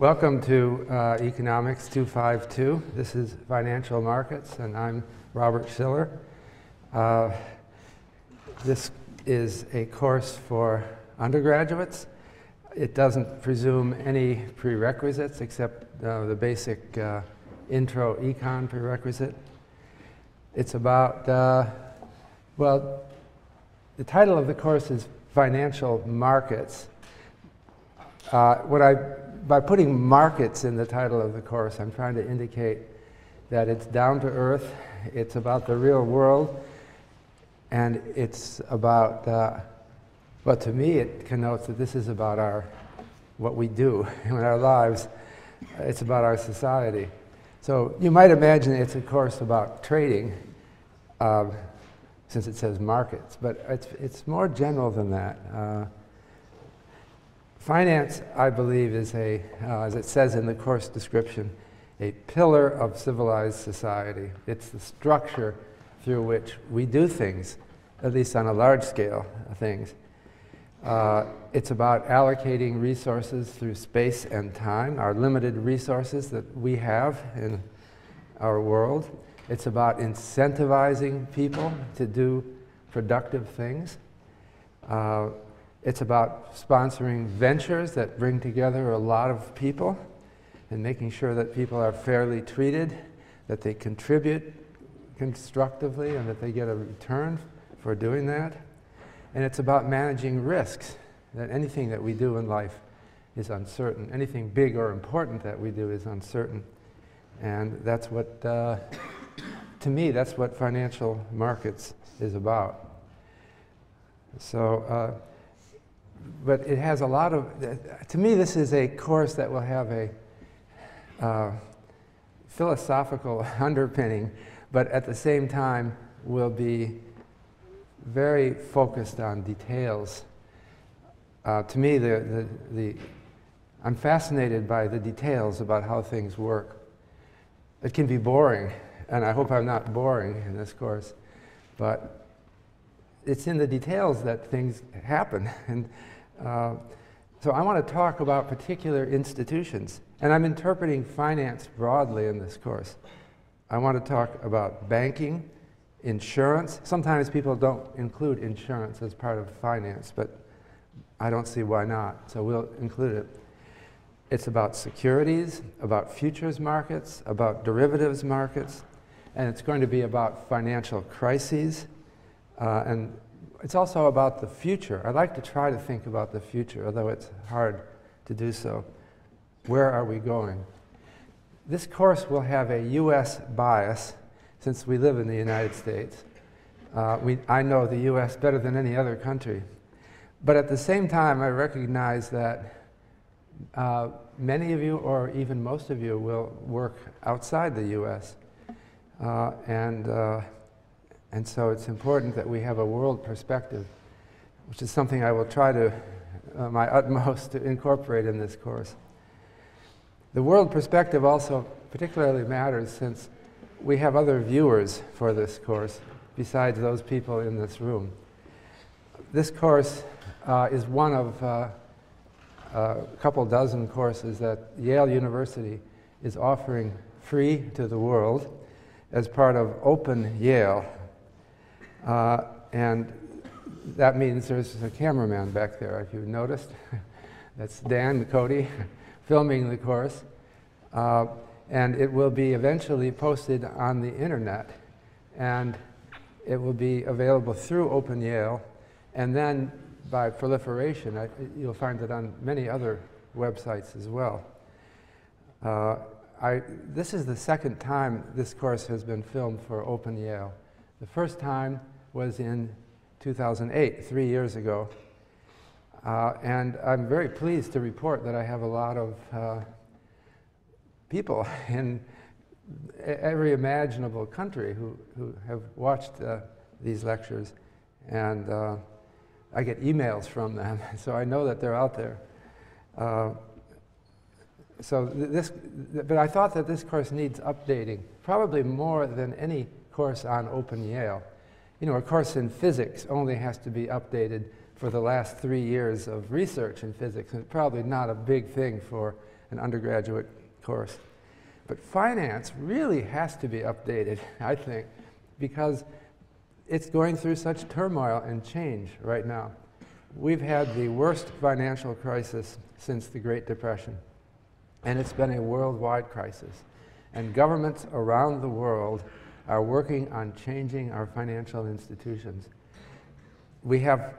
Welcome to uh, Economics 252. This is Financial Markets, and I'm Robert Shiller. Uh, this is a course for undergraduates. It doesn't presume any prerequisites except uh, the basic uh, intro econ prerequisite. It's about, uh, well, the title of the course is Financial Markets. Uh, what I by putting markets in the title of the course, I'm trying to indicate that it's down to earth, it's about the real world, and it's about, uh, well, to me, it connotes that this is about our, what we do in our lives. It's about our society. So you might imagine it's a course about trading, uh, since it says markets, but it's, it's more general than that. Uh, Finance, I believe, is a, uh, as it says in the course description, a pillar of civilized society. It's the structure through which we do things, at least on a large scale things. Uh, it's about allocating resources through space and time, our limited resources that we have in our world. It's about incentivizing people to do productive things. Uh, it's about sponsoring ventures that bring together a lot of people and making sure that people are fairly treated, that they contribute constructively, and that they get a return for doing that. And it's about managing risks, that anything that we do in life is uncertain. Anything big or important that we do is uncertain. And that's what, uh, to me, that's what financial markets is about. So, uh, but it has a lot of, to me, this is a course that will have a uh, philosophical underpinning, but at the same time will be very focused on details. Uh, to me, the, the, the, I'm fascinated by the details about how things work. It can be boring, and I hope I'm not boring in this course, but it's in the details that things happen. And uh, so I want to talk about particular institutions. And I'm interpreting finance broadly in this course. I want to talk about banking, insurance. Sometimes people don't include insurance as part of finance, but I don't see why not. So we'll include it. It's about securities, about futures markets, about derivatives markets, and it's going to be about financial crises uh, and it's also about the future. I like to try to think about the future, although it's hard to do so. Where are we going? This course will have a U.S. bias since we live in the United States. Uh, we, I know the U.S. better than any other country. But at the same time, I recognize that uh, many of you, or even most of you, will work outside the U.S. Uh, and uh, and so it's important that we have a world perspective, which is something I will try to, uh, my utmost, to incorporate in this course. The world perspective also particularly matters since we have other viewers for this course besides those people in this room. This course uh, is one of uh, a couple dozen courses that Yale University is offering free to the world as part of Open Yale, uh, and that means there's a cameraman back there, if you've noticed. That's Dan Cody filming the course. Uh, and it will be eventually posted on the internet. And it will be available through Open Yale. And then by proliferation, I, you'll find it on many other websites as well. Uh, I, this is the second time this course has been filmed for Open Yale. The first time was in 2008, three years ago. Uh, and I'm very pleased to report that I have a lot of uh, people in every imaginable country who, who have watched uh, these lectures. And uh, I get emails from them, so I know that they're out there. Uh, so this, but I thought that this course needs updating, probably more than any course on Open Yale. You know, a course in physics only has to be updated for the last three years of research in physics, and probably not a big thing for an undergraduate course. But finance really has to be updated, I think, because it's going through such turmoil and change right now. We've had the worst financial crisis since the Great Depression, and it's been a worldwide crisis. And governments around the world are working on changing our financial institutions. We have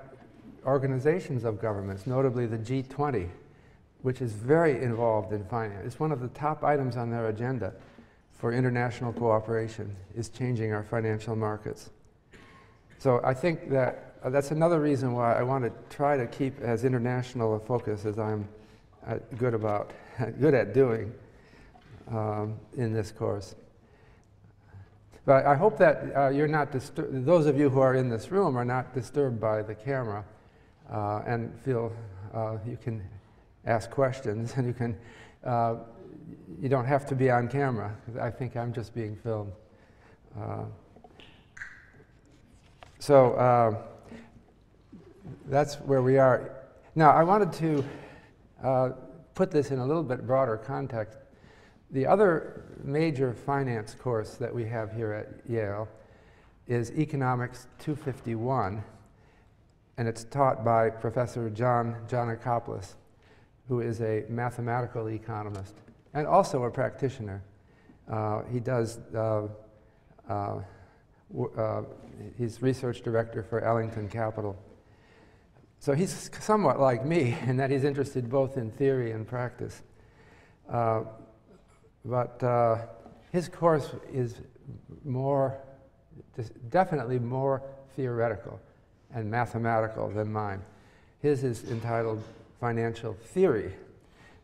organizations of governments, notably the G20, which is very involved in finance. It's one of the top items on their agenda for international cooperation is changing our financial markets. So I think that uh, that's another reason why I want to try to keep as international a focus as I'm uh, good about, good at doing um, in this course. But I hope that uh, you're not disturbed, those of you who are in this room are not disturbed by the camera uh, and feel uh, you can ask questions and you can, uh, you don't have to be on camera. I think I'm just being filmed. Uh, so uh, that's where we are. Now, I wanted to put this in a little bit broader context. The other major finance course that we have here at Yale is Economics 251, and it's taught by Professor John Geanakoplos, who is a mathematical economist and also a practitioner. Uh, he does, uh, uh, uh he's research director for Ellington Capital. So he's somewhat like me in that he's interested both in theory and practice. But uh, his course is more, definitely more theoretical and mathematical than mine. His is entitled Financial Theory.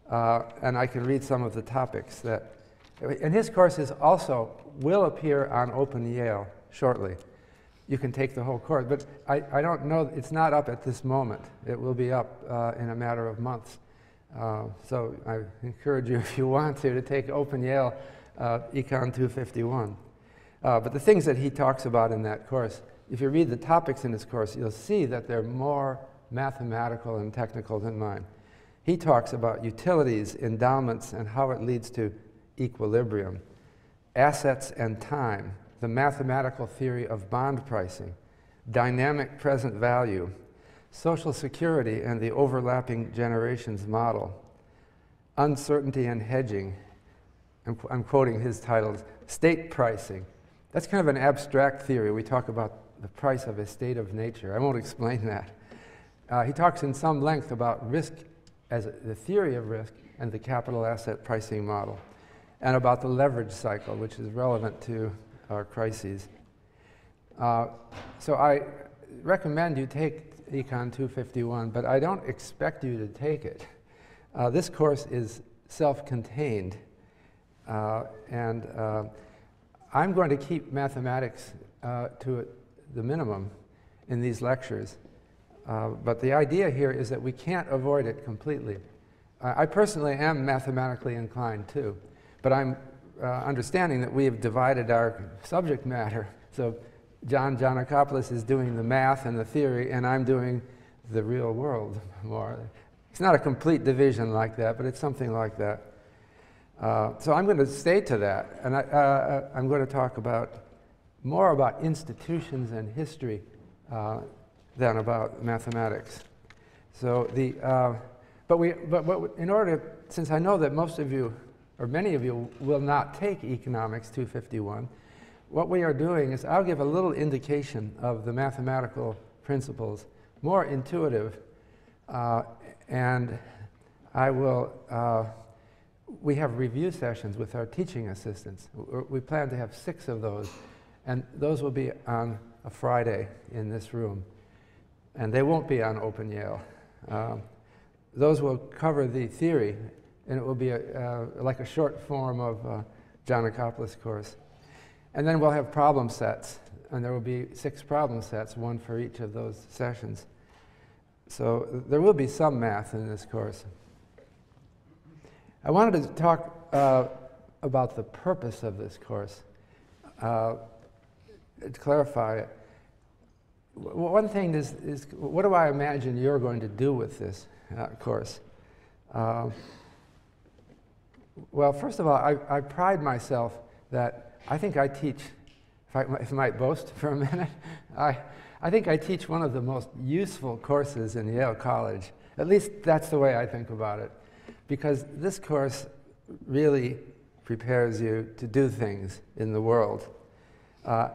Uh, and I can read some of the topics that, and his courses also will appear on Open Yale shortly. You can take the whole course, but I, I don't know, it's not up at this moment. It will be up uh, in a matter of months. Uh, so I encourage you, if you want to, to take Open Yale uh, Econ 251. Uh, but the things that he talks about in that course, if you read the topics in his course, you'll see that they're more mathematical and technical than mine. He talks about utilities, endowments, and how it leads to equilibrium, assets and time, the mathematical theory of bond pricing, dynamic present value, Social Security and the overlapping generations model, uncertainty and hedging, I'm, I'm quoting his titles, state pricing. That's kind of an abstract theory. We talk about the price of a state of nature. I won't explain that. Uh, he talks in some length about risk as a, the theory of risk and the capital asset pricing model, and about the leverage cycle, which is relevant to our crises. Uh, so I recommend you take Econ 251, but I don't expect you to take it. Uh, this course is self-contained, uh, and uh, I'm going to keep mathematics uh, to the minimum in these lectures. Uh, but the idea here is that we can't avoid it completely. I personally am mathematically inclined too, but I'm uh, understanding that we have divided our subject matter. So John Geanakoplos is doing the math and the theory, and I'm doing the real world more. It's not a complete division like that, but it's something like that. Uh, so I'm going to stay to that, and I, uh, uh I'm going to talk about more about institutions and history uh, than about mathematics. So the, uh, but we, but, but in order, since I know that most of you, or many of you, will not take Economics 251, what we are doing is I'll give a little indication of the mathematical principles, more intuitive, uh, and I will, uh, we have review sessions with our teaching assistants. We plan to have six of those, and those will be on a Friday in this room, and they won't be on Open Yale. Um, those will cover the theory, and it will be a, uh, like a short form of uh, Geanakoplos course. And then we'll have problem sets, and there will be six problem sets, one for each of those sessions. So there will be some math in this course. I wanted to talk uh, about the purpose of this course. Uh, to clarify it, one thing is, is, what do I imagine you're going to do with this uh, course? Uh, well, first of all, I, I, pride myself that I think I teach, if I, if I might boast for a minute, I, I think I teach one of the most useful courses in Yale College. At least that's the way I think about it. Because this course really prepares you to do things in the world. Uh,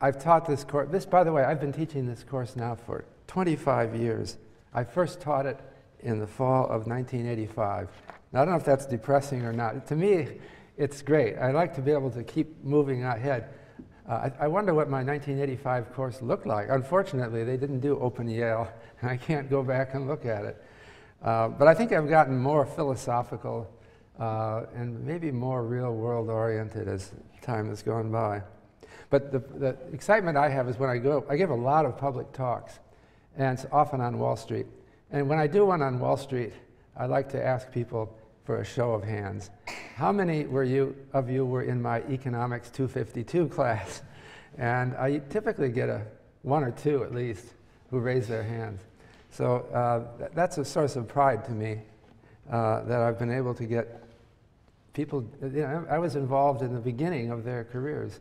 I've taught this course, this, by the way, I've been teaching this course now for 25 years. I first taught it in the fall of 1985. Now, I don't know if that's depressing or not. To me, it's great. I like to be able to keep moving ahead. Uh, I, I, wonder what my 1985 course looked like. Unfortunately, they didn't do Open Yale, and I can't go back and look at it. Uh, but I think I've gotten more philosophical uh, and maybe more real world oriented as time has gone by. But the, the excitement I have is when I go, I give a lot of public talks, and it's often on Wall Street. And when I do one on Wall Street, I like to ask people for a show of hands. How many were you, of you were in my Economics 252 class? And I typically get a one or two at least who raise their hands. So uh, th that's a source of pride to me uh, that I've been able to get people, you know, I was involved in the beginning of their careers.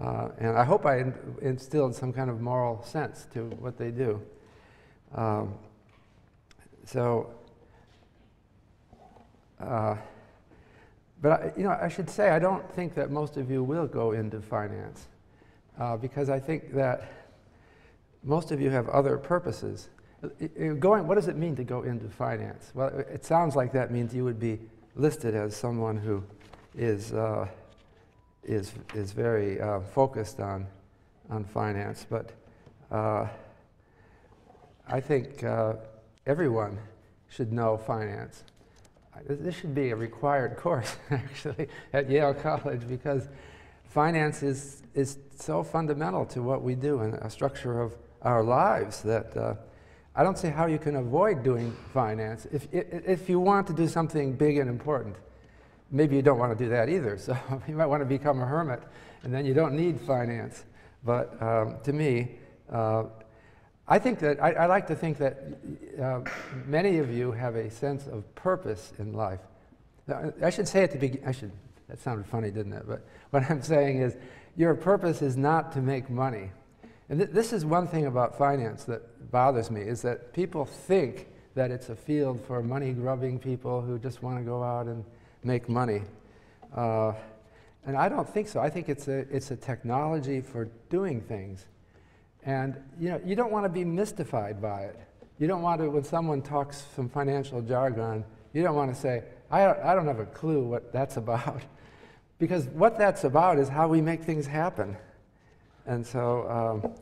Uh, and I hope I in instilled some kind of moral sense to what they do. Um, so, uh, but I, you know, I should say I don't think that most of you will go into finance uh, because I think that most of you have other purposes. Going, what does it mean to go into finance? Well, it sounds like that means you would be listed as someone who is uh, is, is very uh, focused on, on finance, but uh, I think uh, everyone should know finance. This should be a required course, actually, at Yale College because finance is, is so fundamental to what we do and a structure of our lives that uh, I don't see how you can avoid doing finance if, if you want to do something big and important maybe you don't want to do that either. So you might want to become a hermit, and then you don't need finance. But um, to me, uh, I think that I, I, like to think that uh, many of you have a sense of purpose in life. Now, I should say at the beginning. I should. That sounded funny, didn't it? But what I'm saying is, your purpose is not to make money. And th this is one thing about finance that bothers me: is that people think that it's a field for money-grubbing people who just want to go out and make money. Uh, and I don't think so. I think it's a, it's a technology for doing things. And you, know, you don't want to be mystified by it. You don't want to, when someone talks some financial jargon, you don't want to say, I don't, I don't have a clue what that's about. because what that's about is how we make things happen. And so,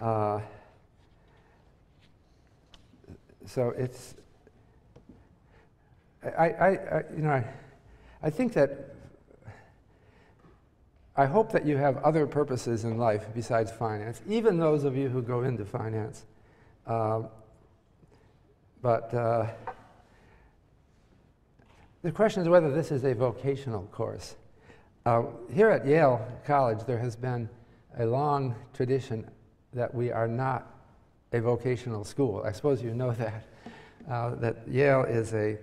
um, uh, so it's, I, I, I, you know, I, I think that I hope that you have other purposes in life besides finance, even those of you who go into finance. Uh, but uh, the question is whether this is a vocational course. Uh, here at Yale College, there has been a long tradition that we are not a vocational school. I suppose you know that. Uh, that Yale is a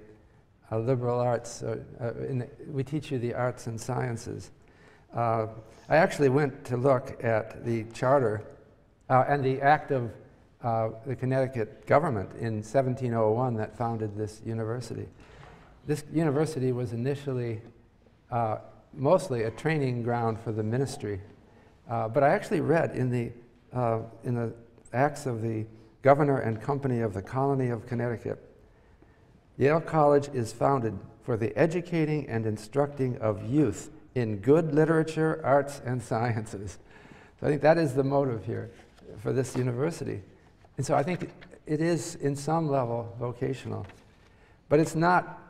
uh, liberal arts. Uh, uh the, we teach you the arts and sciences. Uh, I actually went to look at the charter uh, and the act of the Connecticut government in 1701 that founded this university. This university was initially mostly a training ground for the ministry. but I actually read in the, in the acts of the governor and company of the colony of Connecticut Yale College is founded for the educating and instructing of youth in good literature, arts, and sciences. So I think that is the motive here for this university. And so I think it is, in some level, vocational. But it's not,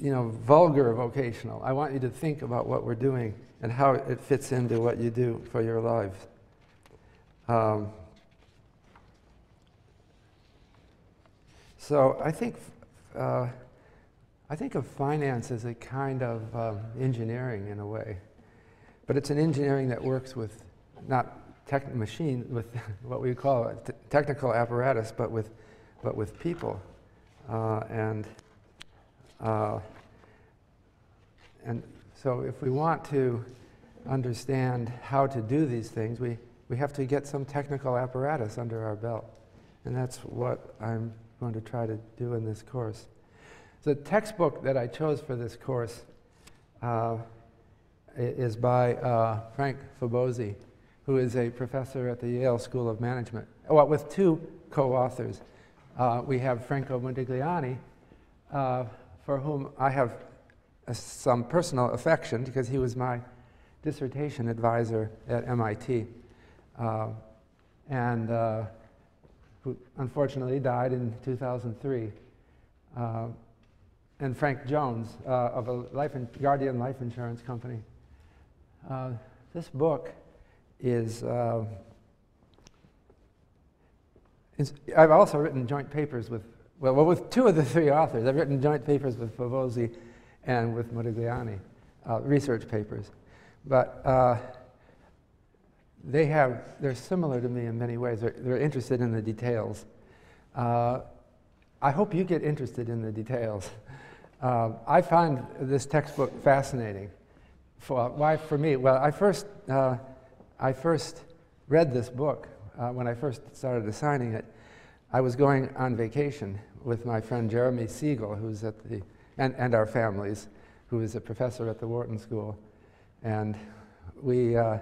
you know, vulgar vocational. I want you to think about what we're doing and how it fits into what you do for your lives. Um, so I think uh, I think of finance as a kind of um, engineering in a way, but it's an engineering that works with not machine with what we call technical apparatus, but with, but with people. Uh, and, uh, and so if we want to understand how to do these things, we, we have to get some technical apparatus under our belt. And that's what I'm going to try to do in this course. The textbook that I chose for this course uh, is by uh, Frank Fabozzi, who is a professor at the Yale School of Management, well, with two co-authors. Uh, we have Franco Modigliani, uh, for whom I have some personal affection because he was my dissertation advisor at MIT, uh, and uh, who unfortunately died in 2003. Uh, and Frank Jones uh, of a life in Guardian Life Insurance Company. Uh, this book is, uh, I've also written joint papers with, well, well, with two of the three authors. I've written joint papers with Fabozzi and with Modigliani, uh, research papers. But uh, they have, they're similar to me in many ways. They're, they're interested in the details. I hope you get interested in the details. Uh, I find this textbook fascinating. For, why for me? Well, I first, uh, I first read this book uh, when I first started assigning it. I was going on vacation with my friend Jeremy Siegel, who's at the, and, and our families, who is a professor at the Wharton School. And we, uh,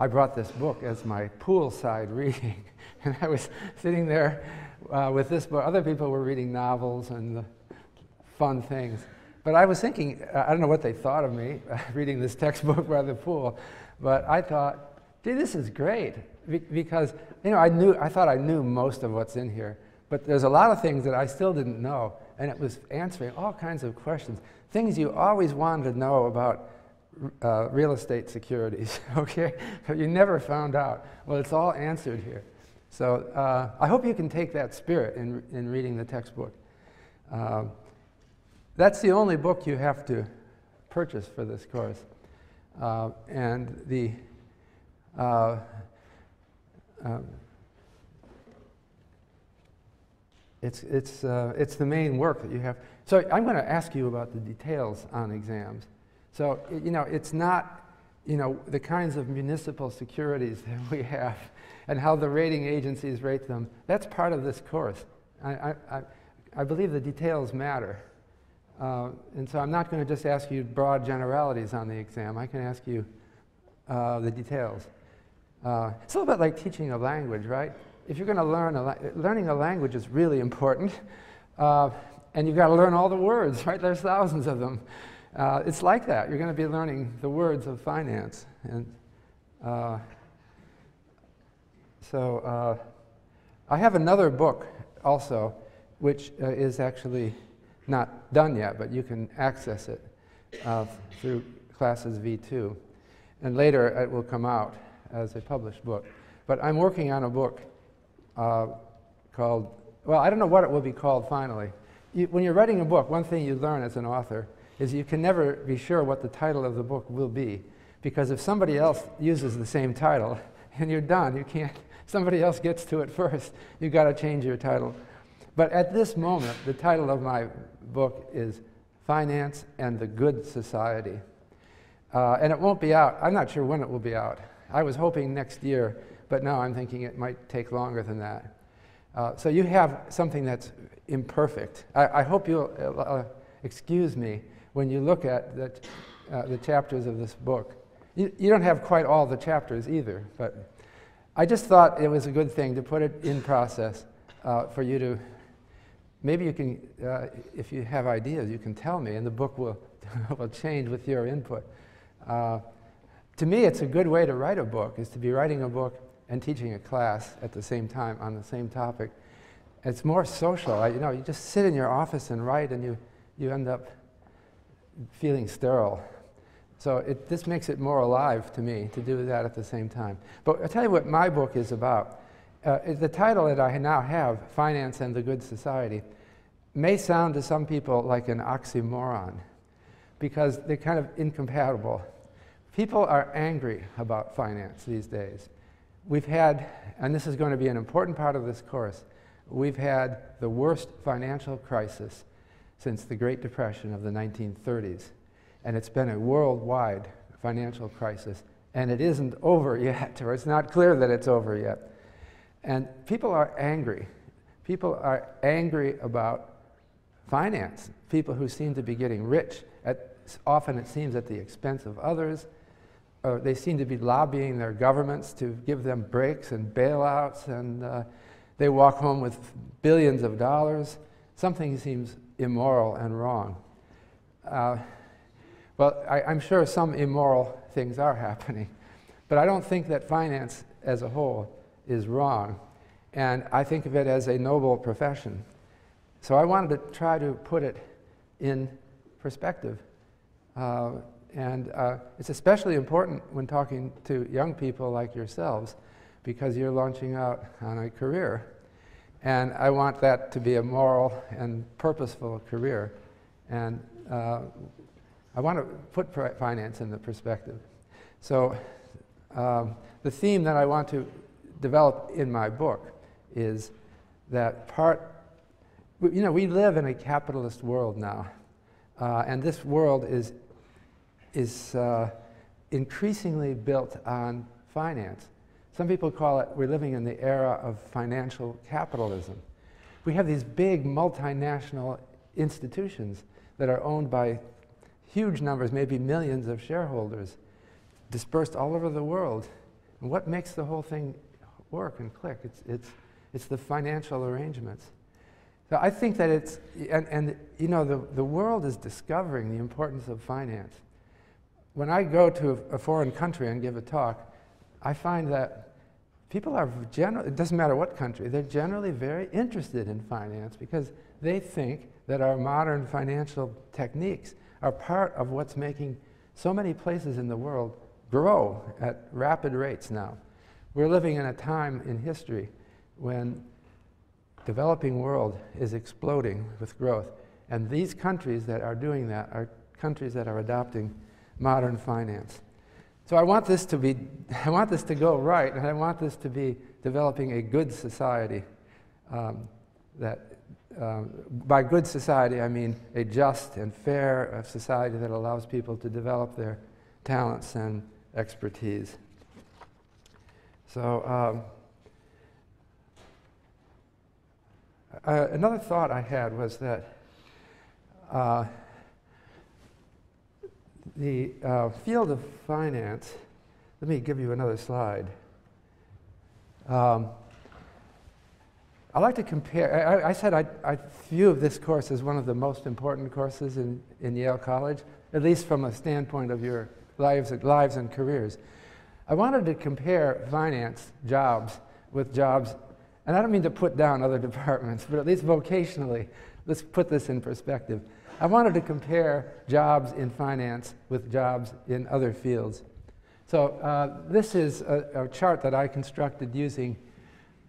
I brought this book as my poolside reading. and I was sitting there uh, with this book. Other people were reading novels and fun things. But I was thinking, I don't know what they thought of me reading this textbook by the pool, but I thought, gee, this is great. Be because, you know, I knew, I thought I knew most of what's in here, but there's a lot of things that I still didn't know, and it was answering all kinds of questions, things you always wanted to know about uh, real estate securities, okay? But you never found out. Well, it's all answered here. So uh, I hope you can take that spirit in, in reading the textbook. Uh, that's the only book you have to purchase for this course. Uh, and the uh, um, it's, it's, uh, it's the main work that you have. So I'm going to ask you about the details on exams. So, you know, it's not, you know, the kinds of municipal securities that we have and how the rating agencies rate them. That's part of this course. I, I, I believe the details matter. Uh, and so I'm not going to just ask you broad generalities on the exam. I can ask you uh, the details. Uh, it's a little bit like teaching a language, right? If you're going to learn, a learning a language is really important. Uh, and you've got to learn all the words, right? There's thousands of them. Uh, it's like that. You're going to be learning the words of finance. And uh, so I have another book also, which is actually not done yet, but you can access it uh, through classes V2. And later it will come out as a published book. But I'm working on a book uh, called, well, I don't know what it will be called finally. You, when you're writing a book, one thing you learn as an author is you can never be sure what the title of the book will be. Because if somebody else uses the same title and you're done, you can't, somebody else gets to it first, you've got to change your title. But at this moment, the title of my book is Finance and the Good Society. Uh, and it won't be out. I'm not sure when it will be out. I was hoping next year, but now I'm thinking it might take longer than that. Uh, so you have something that's imperfect. I, I hope you'll uh, excuse me when you look at the, uh, the chapters of this book. You, you don't have quite all the chapters either, but I just thought it was a good thing to put it in process uh, for you to maybe you can, uh, if you have ideas, you can tell me, and the book will, will change with your input. Uh, to me, it's a good way to write a book, is to be writing a book and teaching a class at the same time on the same topic. It's more social. I, you know, you just sit in your office and write, and you, you end up feeling sterile. So it, this makes it more alive to me to do that at the same time. But I'll tell you what my book is about. Uh, the title that I now have, Finance and the Good Society, may sound to some people like an oxymoron because they're kind of incompatible. People are angry about finance these days. we've had, and this is going to be an important part of this course, we've had the worst financial crisis since the Great Depression of the 1930s. And it's been a worldwide financial crisis. And it isn't over yet, or it's not clear that it's over yet. And people are angry. People are angry about finance. People who seem to be getting rich, at, often it seems at the expense of others. Uh, they seem to be lobbying their governments to give them breaks and bailouts, and uh, they walk home with billions of dollars. Something seems immoral and wrong. Uh, well, I, I'm sure some immoral things are happening, but I don't think that finance as a whole is wrong. And I think of it as a noble profession. So I wanted to try to put it in perspective. Uh, and uh, it's especially important when talking to young people like yourselves because you're launching out on a career. And I want that to be a moral and purposeful career. And uh, I want to put finance in the perspective. So um, the theme that I want to develop in my book is that part, you know, we live in a capitalist world now. Uh, and this world is, is uh, increasingly built on finance. Some people call it, we're living in the era of financial capitalism. We have these big multinational institutions that are owned by huge numbers, maybe millions of shareholders dispersed all over the world. And what makes the whole thing work and click? It's, it's, it's the financial arrangements. So I think that it's, and, and you know, the, the world is discovering the importance of finance. When I go to a, a foreign country and give a talk, I find that people are generally, it doesn't matter what country, they're generally very interested in finance because they think that our modern financial techniques are part of what's making so many places in the world grow at rapid rates now. We're living in a time in history when developing world is exploding with growth. And these countries that are doing that are countries that are adopting modern finance. So I want this to be, I want this to go right, and I want this to be developing a good society. Um, that, um, by good society, I mean a just and fair society that allows people to develop their talents and expertise. So, um, uh, another thought I had was that uh, the uh, field of finance, let me give you another slide. Um, I like to compare, I, I said I, I, view this course as one of the most important courses in, in Yale College, at least from a standpoint of your lives, lives and careers. I wanted to compare finance jobs with jobs, and I don't mean to put down other departments, but at least vocationally, let's put this in perspective. I wanted to compare jobs in finance with jobs in other fields. So uh, this is a, a, chart that I constructed using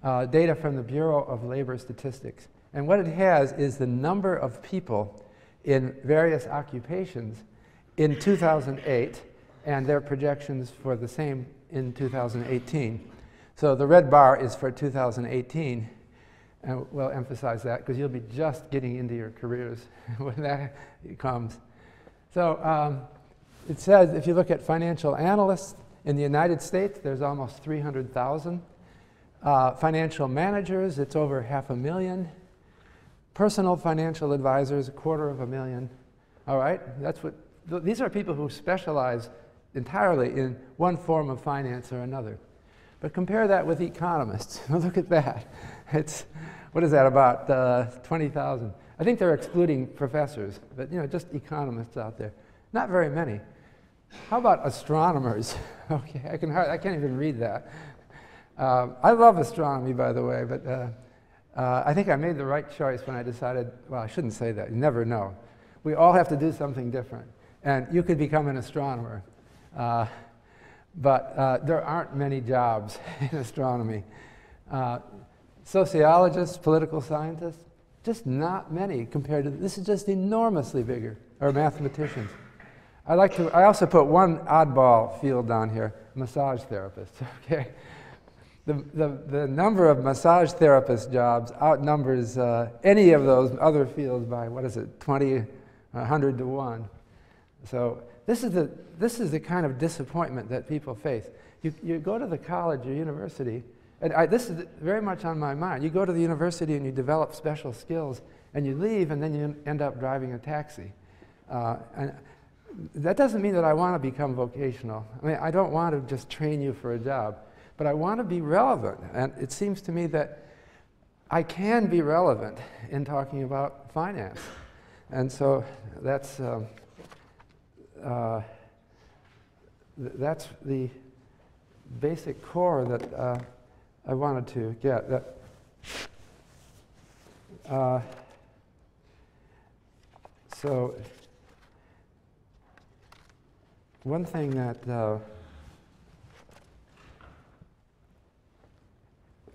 uh, data from the Bureau of Labor Statistics. And what it has is the number of people in various occupations in 2008 and their projections for the same in 2018. So the red bar is for 2018, and we'll emphasize that because you'll be just getting into your careers when that comes. So um, it says if you look at financial analysts in the United States, there's almost 300,000. Uh, financial managers, it's over half a million. Personal financial advisors, a quarter of a million. All right, that's what. Th these are people who specialize entirely in one form of finance or another. But compare that with economists. Look at that. It's, what is that, about uh, 20,000? I think they're excluding professors, but you know, just economists out there. Not very many. How about astronomers? okay, I, can I can't even read that. Uh, I love astronomy, by the way, but uh, uh, I think I made the right choice when I decided, well, I shouldn't say that. You never know. We all have to do something different. And you could become an astronomer. Uh, but uh, there aren't many jobs in astronomy. Uh, sociologists, political scientists, just not many compared to this is just enormously bigger, or mathematicians. I like to, I also put one oddball field down here, massage therapists, okay? The, the, the number of massage therapist jobs outnumbers uh, any of those other fields by, what is it, 20, 100 to 1. So this is the, this is the kind of disappointment that people face. You, you go to the college or university, and I, this is very much on my mind. You go to the university and you develop special skills, and you leave, and then you end up driving a taxi. Uh, and that doesn't mean that I want to become vocational. I mean, I don't want to just train you for a job, but I want to be relevant. And it seems to me that I can be relevant in talking about finance. And so that's, um, uh, th that's the basic core that uh, I wanted to get. That, uh, so one thing that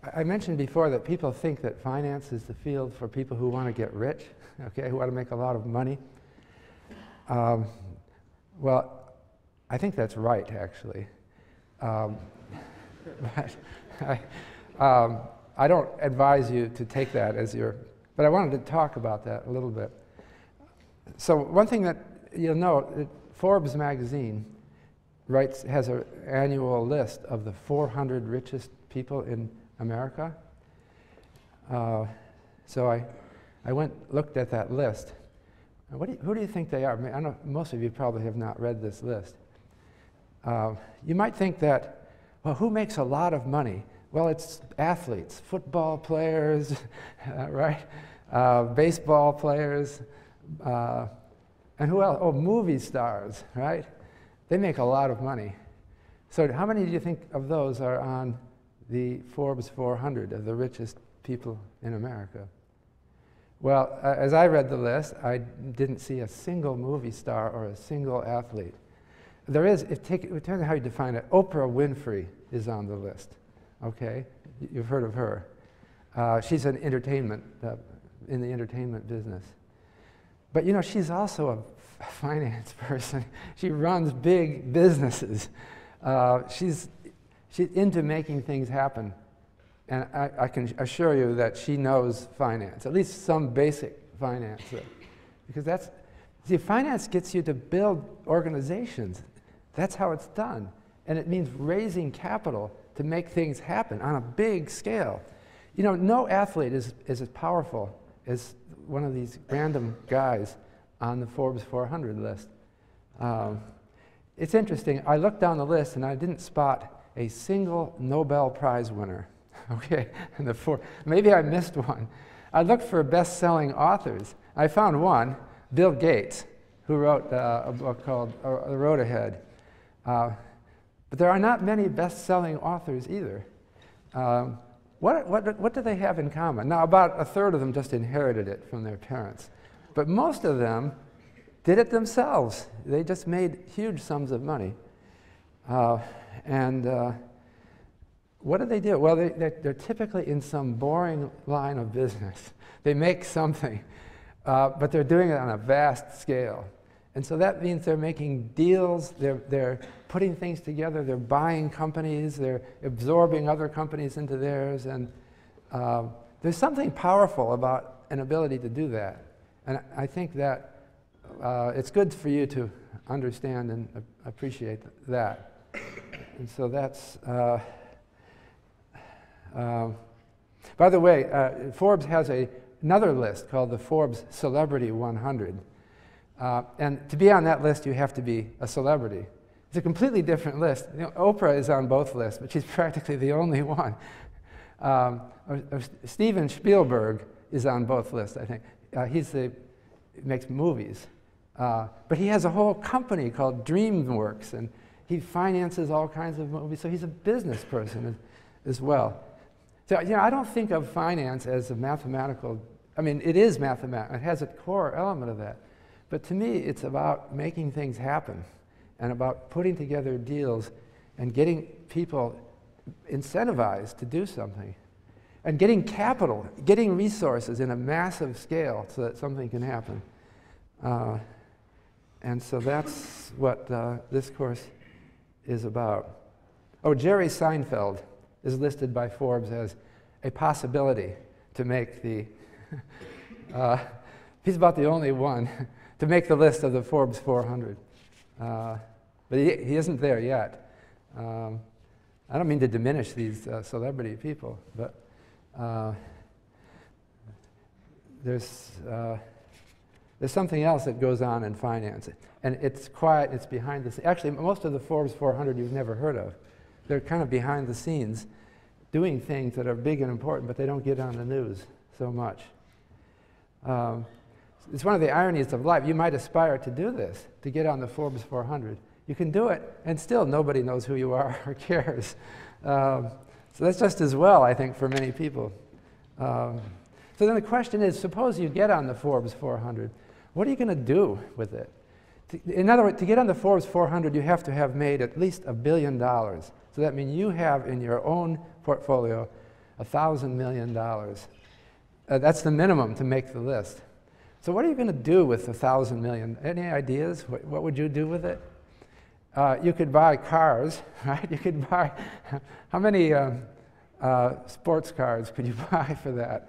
I mentioned before that people think that finance is the field for people who want to get rich, okay, who want to make a lot of money. Um, well, I think that's right, actually. Um, but I, um, I don't advise you to take that as your, but I wanted to talk about that a little bit. So one thing that you'll know, Forbes magazine writes, has an annual list of the 400 richest people in America. Uh, so I, I went, looked at that list. What do you, who do you think they are? I, mean, I know most of you probably have not read this list. Uh, you might think that, well, who makes a lot of money? Well, it's athletes, football players, uh, right? Uh, baseball players, uh, and who else? Oh, movie stars, right? They make a lot of money. So, how many do you think of those are on the Forbes 400 of the richest people in America? Well, uh, as I read the list, I didn't see a single movie star or a single athlete. There is, it, take, on how you define it. Oprah Winfrey is on the list. Okay? You've heard of her. Uh, she's an entertainment, uh, in the entertainment business. But you know, she's also a finance person. she runs big businesses. Uh, she's, she's into making things happen. And I, I, can assure you that she knows finance, at least some basic finance. Because that's, see, finance gets you to build organizations. That's how it's done. And it means raising capital to make things happen on a big scale. You know, no athlete is, is as powerful as one of these random guys on the Forbes 400 list. Um, it's interesting. I looked down the list and I didn't spot a single Nobel Prize winner. okay, and the four, maybe I missed one. I looked for best-selling authors. I found one, Bill Gates, who wrote uh, a book called uh, The Road Ahead. Uh, but there are not many best-selling authors either. Um, what, what, what do they have in common? Now, about a third of them just inherited it from their parents. But most of them did it themselves. They just made huge sums of money. Uh, and uh, what do they do? Well, they, they're, they're, typically in some boring line of business. They make something, uh, but they're doing it on a vast scale. And so that means they're making deals, they're, they're putting things together, they're buying companies, they're absorbing other companies into theirs. And uh, there's something powerful about an ability to do that. And I think that uh, it's good for you to understand and appreciate that. And so that's. Uh, um, by the way, uh, Forbes has a, another list called the Forbes Celebrity 100. Uh, and to be on that list, you have to be a celebrity. It's a completely different list. You know, Oprah is on both lists, but she's practically the only one. Um, or, or Steven Spielberg is on both lists, I think. Uh, he's the, makes movies. Uh, but he has a whole company called DreamWorks, and he finances all kinds of movies. So he's a business person as, as well. So, you know, I don't think of finance as a mathematical, I mean, it is mathematical. It has a core element of that. But to me, it's about making things happen and about putting together deals and getting people incentivized to do something and getting capital, getting resources in a massive scale so that something can happen. Uh, and so that's what uh, this course is about. Oh, Jerry Seinfeld is listed by Forbes as a possibility to make the. uh, he's about the only one to make the list of the Forbes 400. Uh, but he, he isn't there yet. Um, I don't mean to diminish these uh, celebrity people, but uh, there's, uh, there's something else that goes on in finance. And it's quiet, it's behind the scenes. Actually, most of the Forbes 400 you've never heard of. They're kind of behind the scenes doing things that are big and important, but they don't get on the news so much. Um, it's one of the ironies of life. You might aspire to do this, to get on the Forbes 400. You can do it, and still nobody knows who you are or cares. Um, so that's just as well, I think, for many people. Um, so then the question is suppose you get on the Forbes 400, what are you going to do with it? In other words, to get on the Forbes 400, you have to have made at least a billion dollars. So that means you have in your own portfolio a thousand million dollars. Uh, that's the minimum to make the list. So what are you going to do with a thousand million? Any ideas? What, what would you do with it? Uh, you could buy cars, right? You could buy, how many um, uh, sports cars could you buy for that?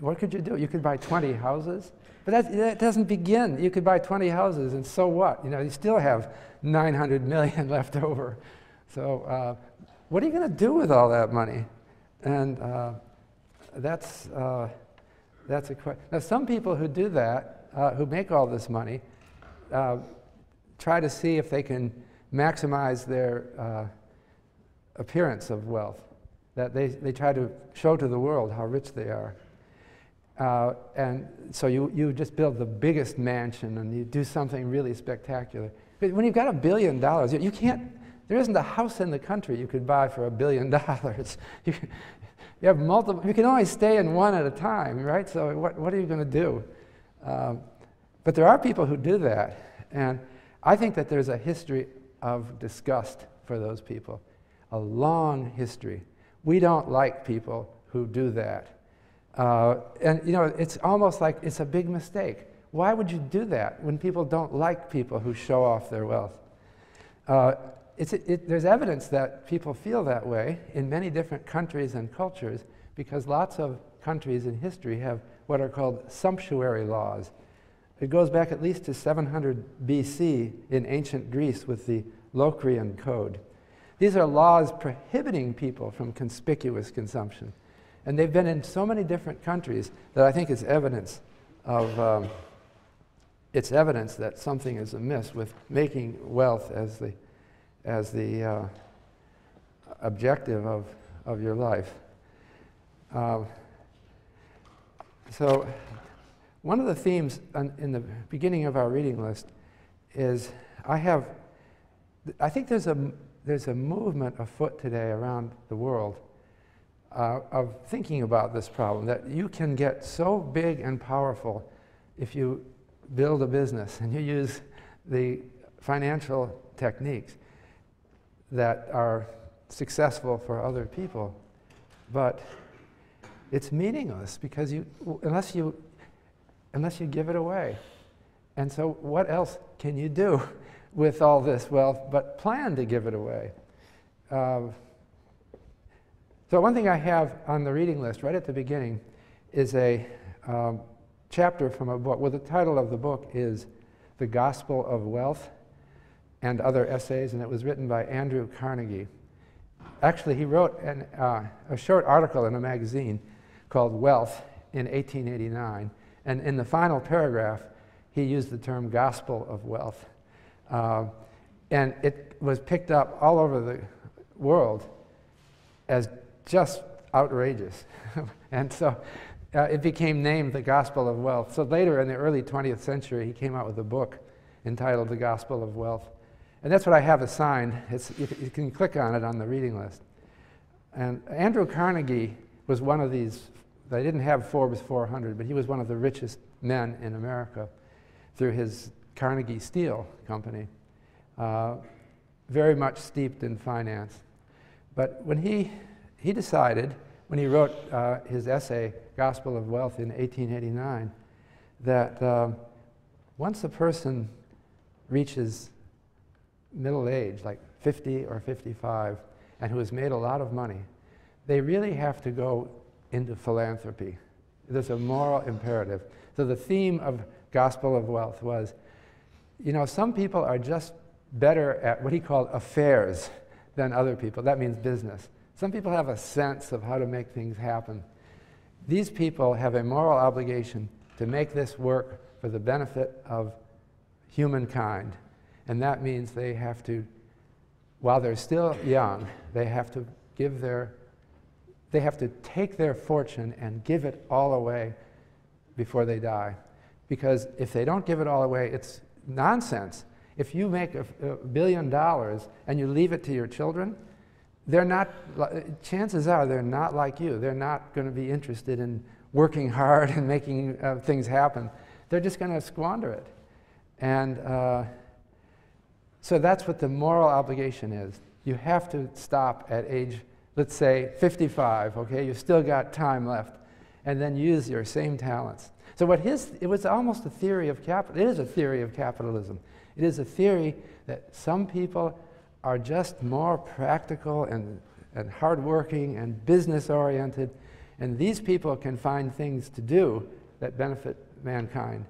What could you do? You could buy 20 houses, but that, that doesn't begin. You could buy 20 houses, and so what? You know, you still have 900 million left over. So, uh, what are you going to do with all that money? And uh, that's, uh, that's a question. Now, some people who do that, uh, who make all this money, uh, try to see if they can maximize their uh, appearance of wealth. That they, they try to show to the world how rich they are. Uh, and so you, you just build the biggest mansion and you do something really spectacular. But when you've got a billion dollars, you, you can't, there isn't a house in the country you could buy for a billion dollars. You, you have multiple, you can only stay in one at a time, right? So what, what are you going to do? Um, but there are people who do that. And I think that there's a history of disgust for those people, a long history. We don't like people who do that. Uh, and, you know, it's almost like it's a big mistake. Why would you do that when people don't like people who show off their wealth? Uh, it, it, there's evidence that people feel that way in many different countries and cultures because lots of countries in history have what are called sumptuary laws. It goes back at least to 700 BC in ancient Greece with the Locrian Code. These are laws prohibiting people from conspicuous consumption. And they've been in so many different countries that I think it's evidence of um, it's evidence that something is amiss with making wealth as the, as the uh, objective of, of your life. Uh, so one of the themes in the beginning of our reading list is I have, I think there's a, there's a movement afoot today around the world uh, of thinking about this problem that you can get so big and powerful if you build a business and you use the financial techniques that are successful for other people. But it's meaningless because you, unless you unless you give it away. And so, what else can you do with all this wealth but plan to give it away? Uh, so, one thing I have on the reading list right at the beginning is a um, chapter from a book. Well, the title of the book is The Gospel of Wealth and Other Essays, and it was written by Andrew Carnegie. Actually, he wrote an, uh, a short article in a magazine called Wealth in 1889 and in the final paragraph, he used the term gospel of wealth. Uh, and it was picked up all over the world as just outrageous. and so uh, it became named the Gospel of Wealth. So later in the early 20th century, he came out with a book entitled The Gospel of Wealth. And that's what I have assigned. It's, you, you can click on it on the reading list. And Andrew Carnegie was one of these they didn't have Forbes 400, but he was one of the richest men in America through his Carnegie Steel Company, uh, very much steeped in finance. But when he, he decided, when he wrote uh, his essay, Gospel of Wealth, in 1889, that uh, once a person reaches middle age, like 50 or 55, and who has made a lot of money, they really have to go into philanthropy. There's a moral imperative. So the theme of Gospel of Wealth was, you know, some people are just better at what he called affairs than other people. That means business. Some people have a sense of how to make things happen. These people have a moral obligation to make this work for the benefit of humankind. And that means they have to, while they're still young, they have to give their, they have to take their fortune and give it all away before they die. Because if they don't give it all away, it's nonsense. If you make a, a billion dollars and you leave it to your children, they're not, chances are they're not like you. They're not going to be interested in working hard and making uh, things happen. They're just going to squander it. And uh, so that's what the moral obligation is. You have to stop at age, let's say, 55, okay? You've still got time left. And then use your same talents. So what his, it was almost a theory of capital, it is a theory of capitalism. It is a theory that some people are just more practical and, and hardworking and business oriented, and these people can find things to do that benefit mankind,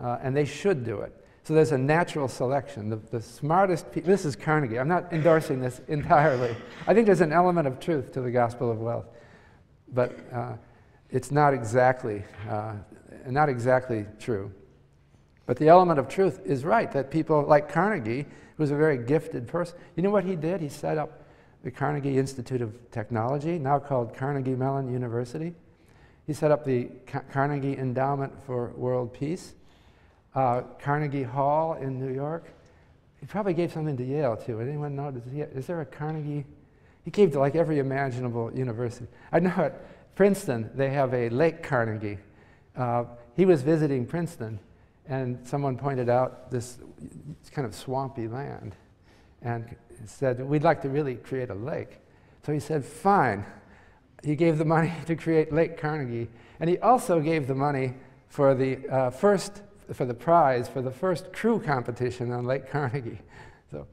uh, and they should do it. So there's a natural selection. The, the smartest people, this is Carnegie, I'm not endorsing this entirely. I think there's an element of truth to the gospel of wealth, but uh, it's not exactly, uh, not exactly true. But the element of truth is right that people like Carnegie he was a very gifted person. You know what he did? He set up the Carnegie Institute of Technology, now called Carnegie Mellon University. He set up the Ca Carnegie Endowment for World Peace, uh, Carnegie Hall in New York. He probably gave something to Yale too. Anyone know? He, is there a Carnegie? He gave to like every imaginable university. I know at Princeton they have a Lake Carnegie. Uh, he was visiting Princeton and someone pointed out this kind of swampy land and said, We'd like to really create a lake. So he said, Fine. He gave the money to create Lake Carnegie, and he also gave the money for the uh, first, for the prize for the first crew competition on Lake Carnegie. So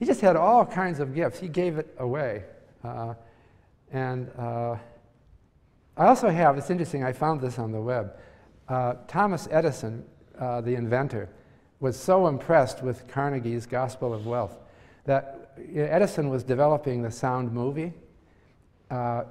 he just had all kinds of gifts. He gave it away. Uh, and uh, I also have, it's interesting, I found this on the web. Uh, Thomas Edison uh, the inventor, was so impressed with Carnegie's Gospel of Wealth that Edison was developing the sound movie uh,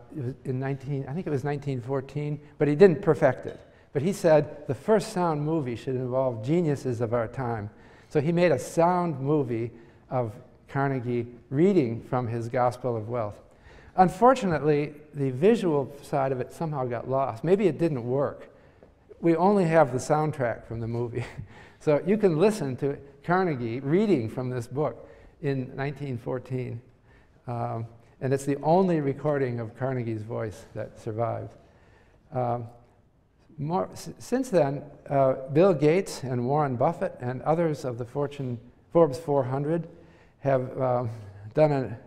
in 19, I think it was 1914, but he didn't perfect it. But he said the first sound movie should involve geniuses of our time. So he made a sound movie of Carnegie reading from his Gospel of Wealth. Unfortunately, the visual side of it somehow got lost. Maybe it didn't work we only have the soundtrack from the movie. so you can listen to Carnegie reading from this book in 1914. Um, and it's the only recording of Carnegie's voice that survives. Um, more, since then, uh, Bill Gates and Warren Buffett and others of the Fortune Forbes 400 have um, done a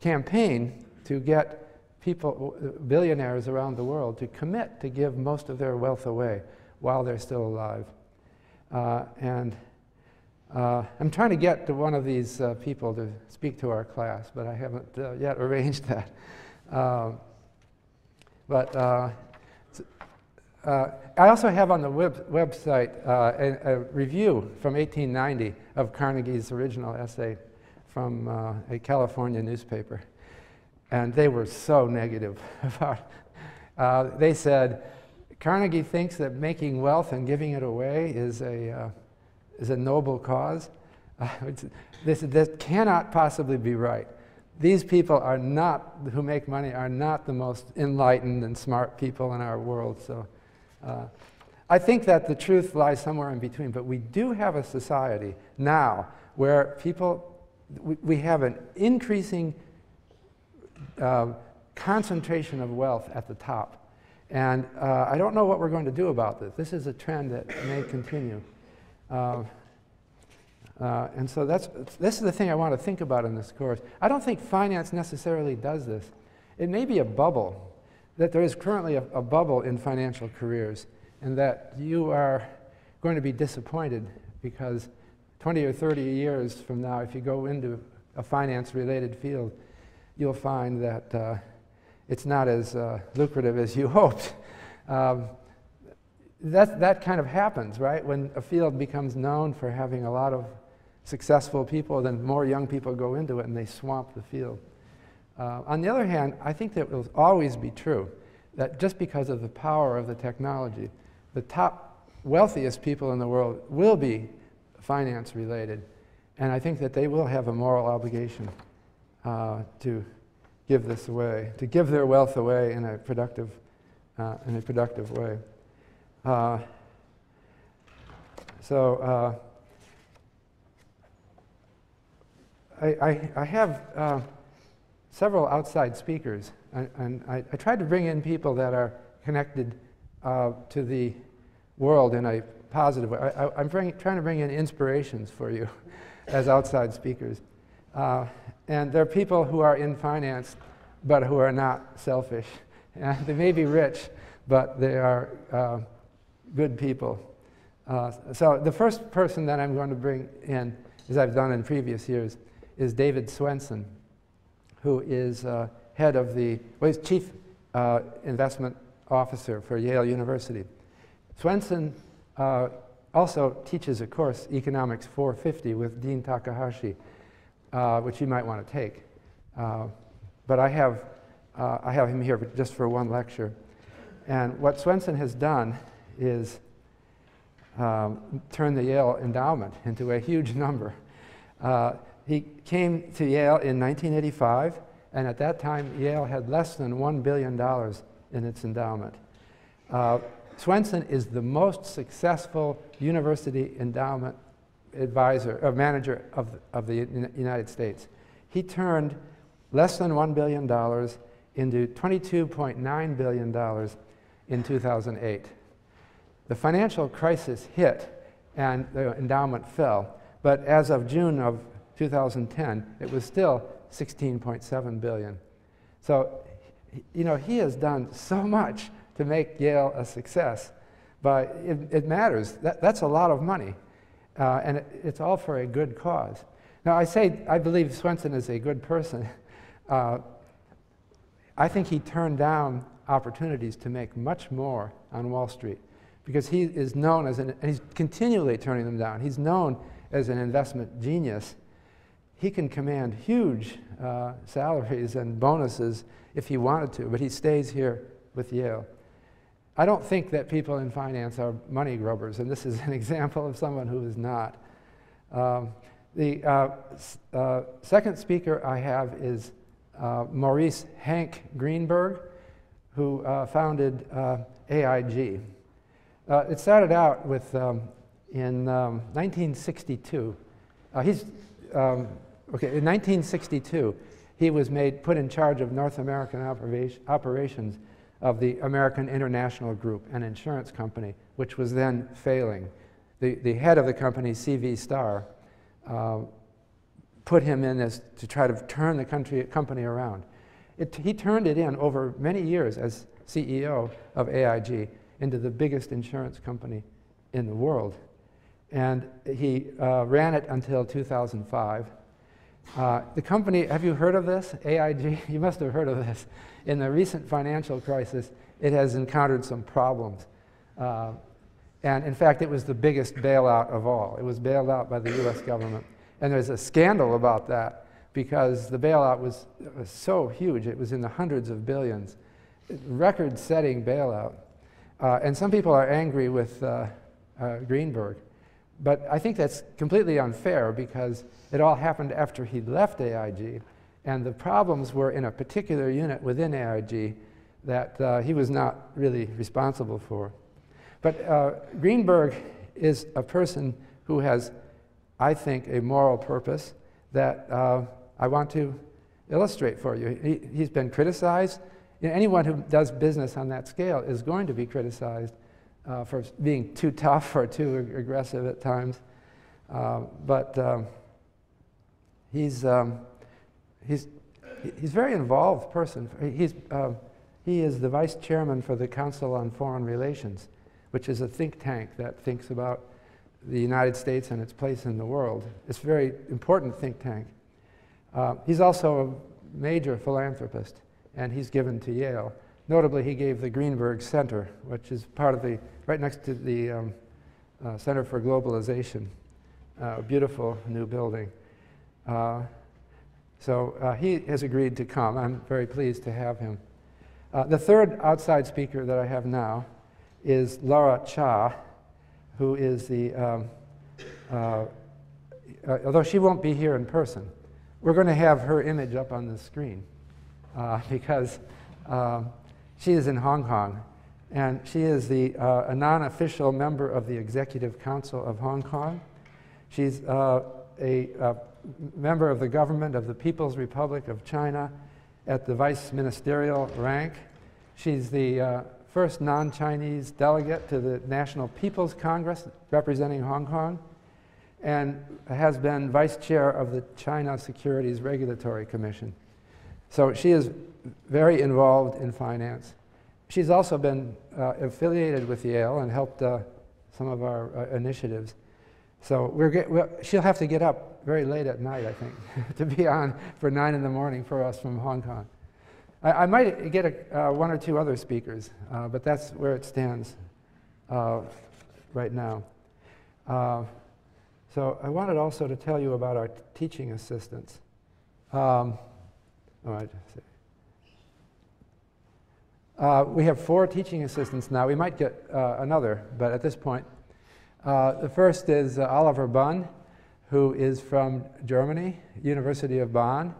campaign to get people, billionaires around the world, to commit to give most of their wealth away while they're still alive. Uh, and uh, I'm trying to get to one of these uh, people to speak to our class, but I haven't uh, yet arranged that. Um, but uh, uh, I also have on the web website a, a, review from 1890 of Carnegie's original essay from a California newspaper. And they were so negative about it. they said, Carnegie thinks that making wealth and giving it away is a, uh, is a noble cause. This, this cannot possibly be right. These people are not, who make money, are not the most enlightened and smart people in our world. So uh, I think that the truth lies somewhere in between. But we do have a society now where people, we, we have an increasing uh, concentration of wealth at the top. And uh, I don't know what we're going to do about this. This is a trend that may continue. Uh, uh, and so that's, this is the thing I want to think about in this course. I don't think finance necessarily does this. It may be a bubble, that there is currently a, a bubble in financial careers, and that you are going to be disappointed because 20 or 30 years from now, if you go into a finance related field, you'll find that uh, it's not as uh, lucrative as you hoped. Um, that, that kind of happens, right? When a field becomes known for having a lot of successful people, then more young people go into it and they swamp the field. Uh, on the other hand, I think that will always be true that just because of the power of the technology, the top wealthiest people in the world will be finance related. And I think that they will have a moral obligation uh, to give this away, to give their wealth away in a productive, uh, in a productive way. Uh, so uh, I, I, I, have uh, several outside speakers, and, I, I tried to bring in people that are connected uh, to the world in a positive way. I, am trying to bring in inspirations for you as outside speakers. And there are people who are in finance, but who are not selfish. And they may be rich, but they are uh, good people. Uh, so the first person that I'm going to bring in, as I've done in previous years, is David Swensen, who is uh, head of the, well, he's chief uh, investment officer for Yale University. Swensen uh, also teaches a course, Economics 450, with Dean Takahashi, uh, which you might want to take. Uh, but I have, uh, I have him here just for one lecture. And what Swensen has done is um, turn the Yale endowment into a huge number. Uh, he came to Yale in 1985, and at that time, Yale had less than $1 billion in its endowment. Uh, Swensen is the most successful university endowment advisor, or uh, manager of, of the United States. He turned less than $1 billion into $22.9 billion in 2008. The financial crisis hit and the endowment fell, but as of June of 2010, it was still 16.7 billion. So, you know, he has done so much to make Yale a success. But it, it matters. That, that's a lot of money. Uh, and it, it's all for a good cause. Now, I say I believe Swensen is a good person. Uh, I think he turned down opportunities to make much more on Wall Street because he is known as an, and he's continually turning them down. He's known as an investment genius. He can command huge uh, salaries and bonuses if he wanted to, but he stays here with Yale. I don't think that people in finance are money grubbers, and this is an example of someone who is not. Um, the uh, uh, second speaker I have is uh, Maurice Hank Greenberg, who uh, founded uh, AIG. Uh, it started out with um, in um, 1962. he's um, okay. In 1962, he was made put in charge of North American operations of the American International Group, an insurance company, which was then failing. The, the head of the company, C.V. Starr, uh, put him in as to try to turn the country, company around. It, he turned it in over many years as CEO of AIG into the biggest insurance company in the world. And he uh, ran it until 2005. Uh, the company, have you heard of this? AIG? You must have heard of this. In the recent financial crisis, it has encountered some problems. Uh, and in fact, it was the biggest bailout of all. It was bailed out by the US government. And there's a scandal about that because the bailout was, was so huge. It was in the hundreds of billions, record setting bailout. Uh, and some people are angry with uh, uh, Greenberg. But I think that's completely unfair because it all happened after he left AIG, and the problems were in a particular unit within AIG that uh, he was not really responsible for. But uh, Greenberg is a person who has, I think, a moral purpose that uh, I want to illustrate for you. He, has been criticized. You know, anyone who does business on that scale is going to be criticized uh, for being too tough or too ag aggressive at times. Uh, but um, he's, um, he's, he's a very involved person. He's, uh, he is the vice chairman for the Council on Foreign Relations, which is a think tank that thinks about the United States and its place in the world. It's a very important think tank. Uh, he's also a major philanthropist, and he's given to Yale. Notably, he gave the Greenberg Center, which is part of the, right next to the um, uh, Center for Globalization, uh, a beautiful new building. Uh, so uh, he has agreed to come. I'm very pleased to have him. Uh, the third outside speaker that I have now is Laura Cha, who is the, um, uh, although she won't be here in person, we're going to have her image up on the screen because um, she is in Hong Kong and she is the, uh, a non official member of the Executive Council of Hong Kong. She's uh, a, a member of the government of the People's Republic of China at the vice ministerial rank. She's the uh, first non Chinese delegate to the National People's Congress representing Hong Kong, and has been vice chair of the China Securities Regulatory Commission. So she is very involved in finance. She's also been uh, affiliated with Yale and helped uh, some of our uh, initiatives. So we're get, we'll, she'll have to get up very late at night, I think, to be on for 9 in the morning for us from Hong Kong. I, I might get a, uh, one or two other speakers, uh, but that's where it stands right now. So I wanted also to tell you about our teaching assistants. Um, oh, I uh, we have four teaching assistants now. We might get uh, another, but at this point, the first is Oliver Bunn, who is from Germany, University of Bonn,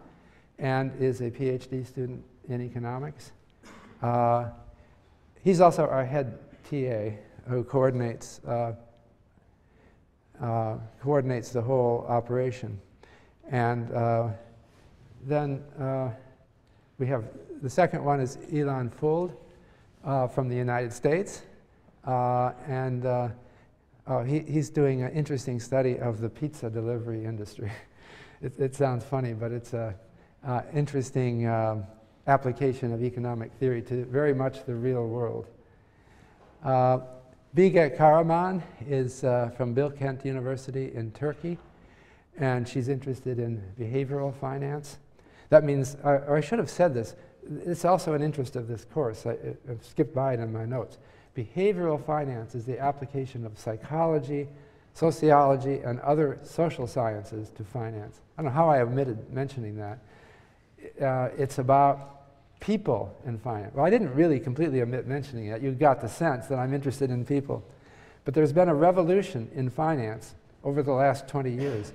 and is a PhD student in economics. Uh, he's also our head TA who coordinates, uh, uh, coordinates the whole operation. And uh, then uh, we have the second one is Elon Fuld uh, from the United States. and oh, he, he's doing an interesting study of the pizza delivery industry. it, it, sounds funny, but it's an interesting um, application of economic theory to very much the real world. Uh, Bige Kahraman is uh, from Bilkent University in Turkey, and she's interested in behavioral finance. That means, or I should have said this, it's also an interest of this course. I, I skipped by it in my notes. Behavioral finance is the application of psychology, sociology, and other social sciences to finance. I don't know how I omitted mentioning that. Uh, it's about people in finance. Well, I didn't really completely omit mentioning it. You got the sense that I'm interested in people. But there's been a revolution in finance over the last 20 years.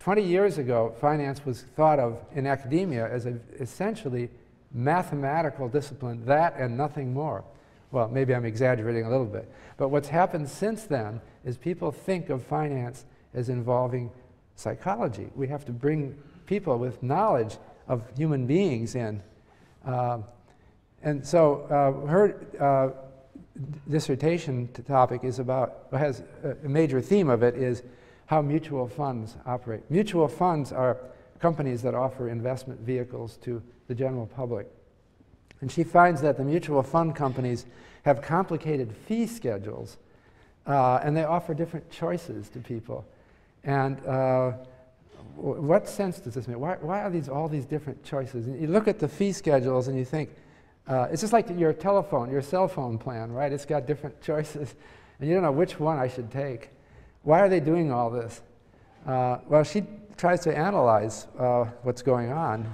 20 years ago, finance was thought of in academia as an essentially mathematical discipline, that and nothing more. Well, maybe I'm exaggerating a little bit. But what's happened since then is people think of finance as involving psychology. We have to bring people with knowledge of human beings in um, and so uh, her uh, dissertation topic is about, has a major theme of it is how mutual funds operate. Mutual funds are companies that offer investment vehicles to the general public. And she finds that the mutual fund companies have complicated fee schedules uh, and they offer different choices to people. And uh, what sense does this make? Why, why are these all these different choices? And you look at the fee schedules and you think, uh, it's just like your telephone, your cell phone plan, right? It's got different choices, and you don't know which one I should take. Why are they doing all this? Uh, well, she tries to analyze uh, what's going on,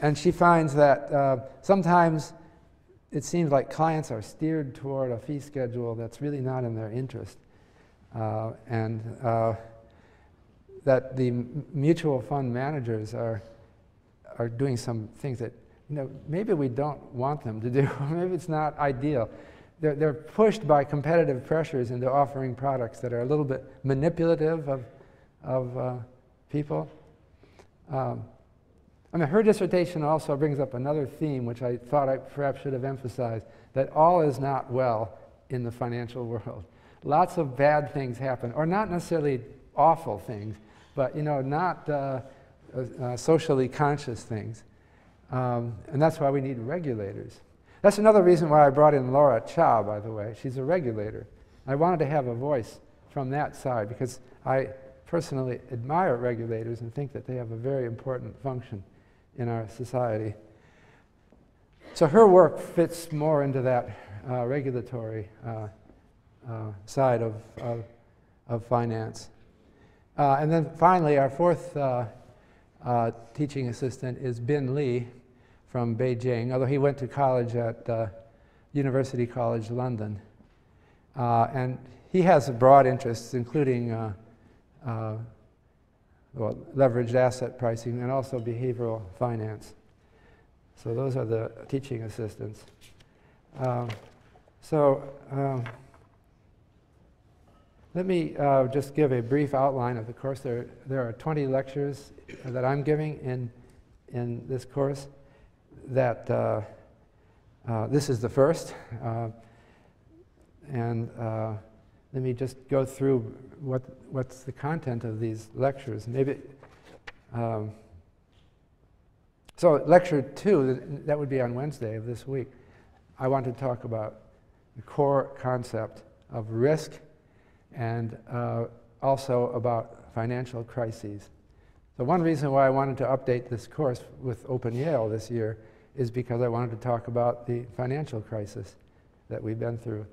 and she finds that uh, sometimes it seems like clients are steered toward a fee schedule that's really not in their interest. Uh, and uh, that the mutual fund managers are, are doing some things that you know, maybe we don't want them to do, maybe it's not ideal. They're, they're pushed by competitive pressures into offering products that are a little bit manipulative of, of uh, people. Um, I mean, her dissertation also brings up another theme, which I thought I perhaps should have emphasized that all is not well in the financial world. Lots of bad things happen, or not necessarily awful things, but you know, not uh, uh, socially conscious things. Um, and that's why we need regulators. That's another reason why I brought in Laura Cha, by the way. She's a regulator. I wanted to have a voice from that side because I personally admire regulators and think that they have a very important function in our society. So her work fits more into that uh, regulatory uh, uh, side of, of, of finance. Uh, and then finally, our fourth uh, uh, teaching assistant is Bin Li from Beijing, although he went to college at University College London. and he has broad interests, including well, leveraged asset pricing and also behavioral finance. So those are the teaching assistants. Um, so um, let me uh, just give a brief outline of the course. There, there are 20 lectures that I'm giving in, in this course. That uh, uh, this is the first. Uh, and uh, let me just go through what, what's the content of these lectures. Maybe, um, so lecture two, that would be on Wednesday of this week. I want to talk about the core concept of risk and uh, also about financial crises. So one reason why I wanted to update this course with Open Yale this year is because I wanted to talk about the financial crisis that we've been through.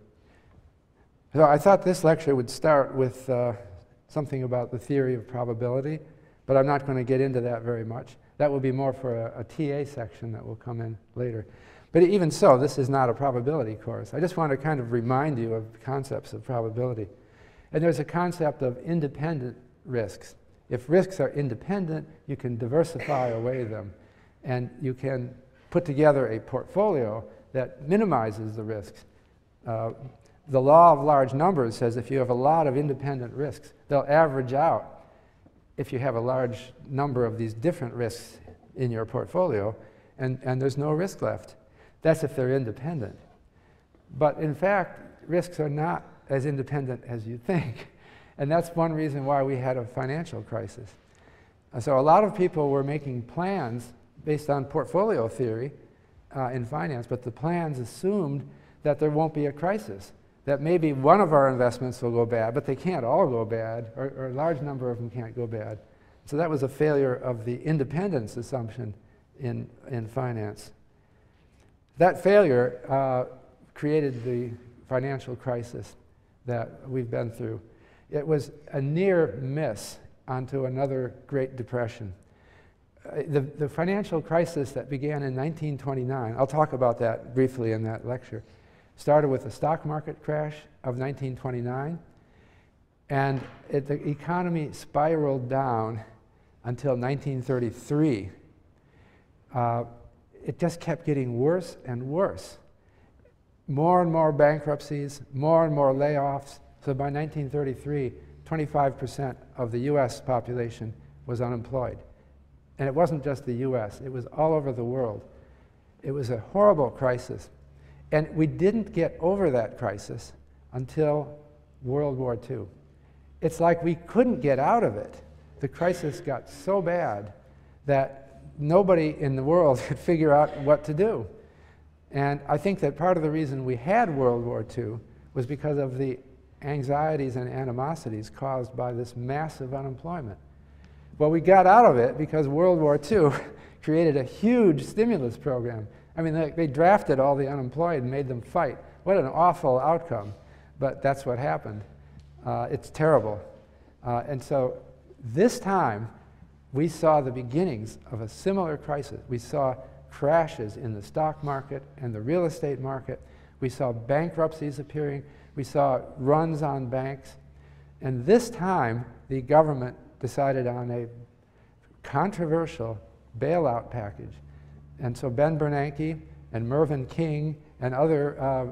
So I thought this lecture would start with uh, something about the theory of probability, but I'm not going to get into that very much. That will be more for a, a TA section that will come in later. But even so, this is not a probability course. I just want to kind of remind you of concepts of probability. And there's a concept of independent risks. If risks are independent, you can diversify away them. And you can put together a portfolio that minimizes the risks. Uh, the law of large numbers says if you have a lot of independent risks, they'll average out if you have a large number of these different risks in your portfolio, and, and there's no risk left. That's if they're independent. But in fact, risks are not as independent as you think. And that's one reason why we had a financial crisis. So a lot of people were making plans based on portfolio theory uh, in finance, but the plans assumed that there won't be a crisis, that maybe one of our investments will go bad, but they can't all go bad, or, or a large number of them can't go bad. So that was a failure of the independence assumption in, in finance. That failure uh, created the financial crisis that we've been through. It was a near miss onto another Great Depression. Uh, the, the financial crisis that began in 1929, I'll talk about that briefly in that lecture, started with the stock market crash of 1929, and it, the economy spiraled down until 1933. Uh, it just kept getting worse and worse more and more bankruptcies, more and more layoffs. So by 1933, 25% of the US population was unemployed. And it wasn't just the US, it was all over the world. It was a horrible crisis. And we didn't get over that crisis until World War II. It's like we couldn't get out of it. The crisis got so bad that nobody in the world could figure out what to do. And I think that part of the reason we had World War II was because of the anxieties and animosities caused by this massive unemployment. Well, we got out of it because World War II created a huge stimulus program. I mean, they, they, drafted all the unemployed and made them fight. What an awful outcome. But that's what happened. Uh, it's terrible. Uh, and so this time, we saw the beginnings of a similar crisis. We saw crashes in the stock market and the real estate market. We saw bankruptcies appearing. We saw runs on banks. And this time, the government decided on a controversial bailout package. And so Ben Bernanke and Mervyn King and other uh,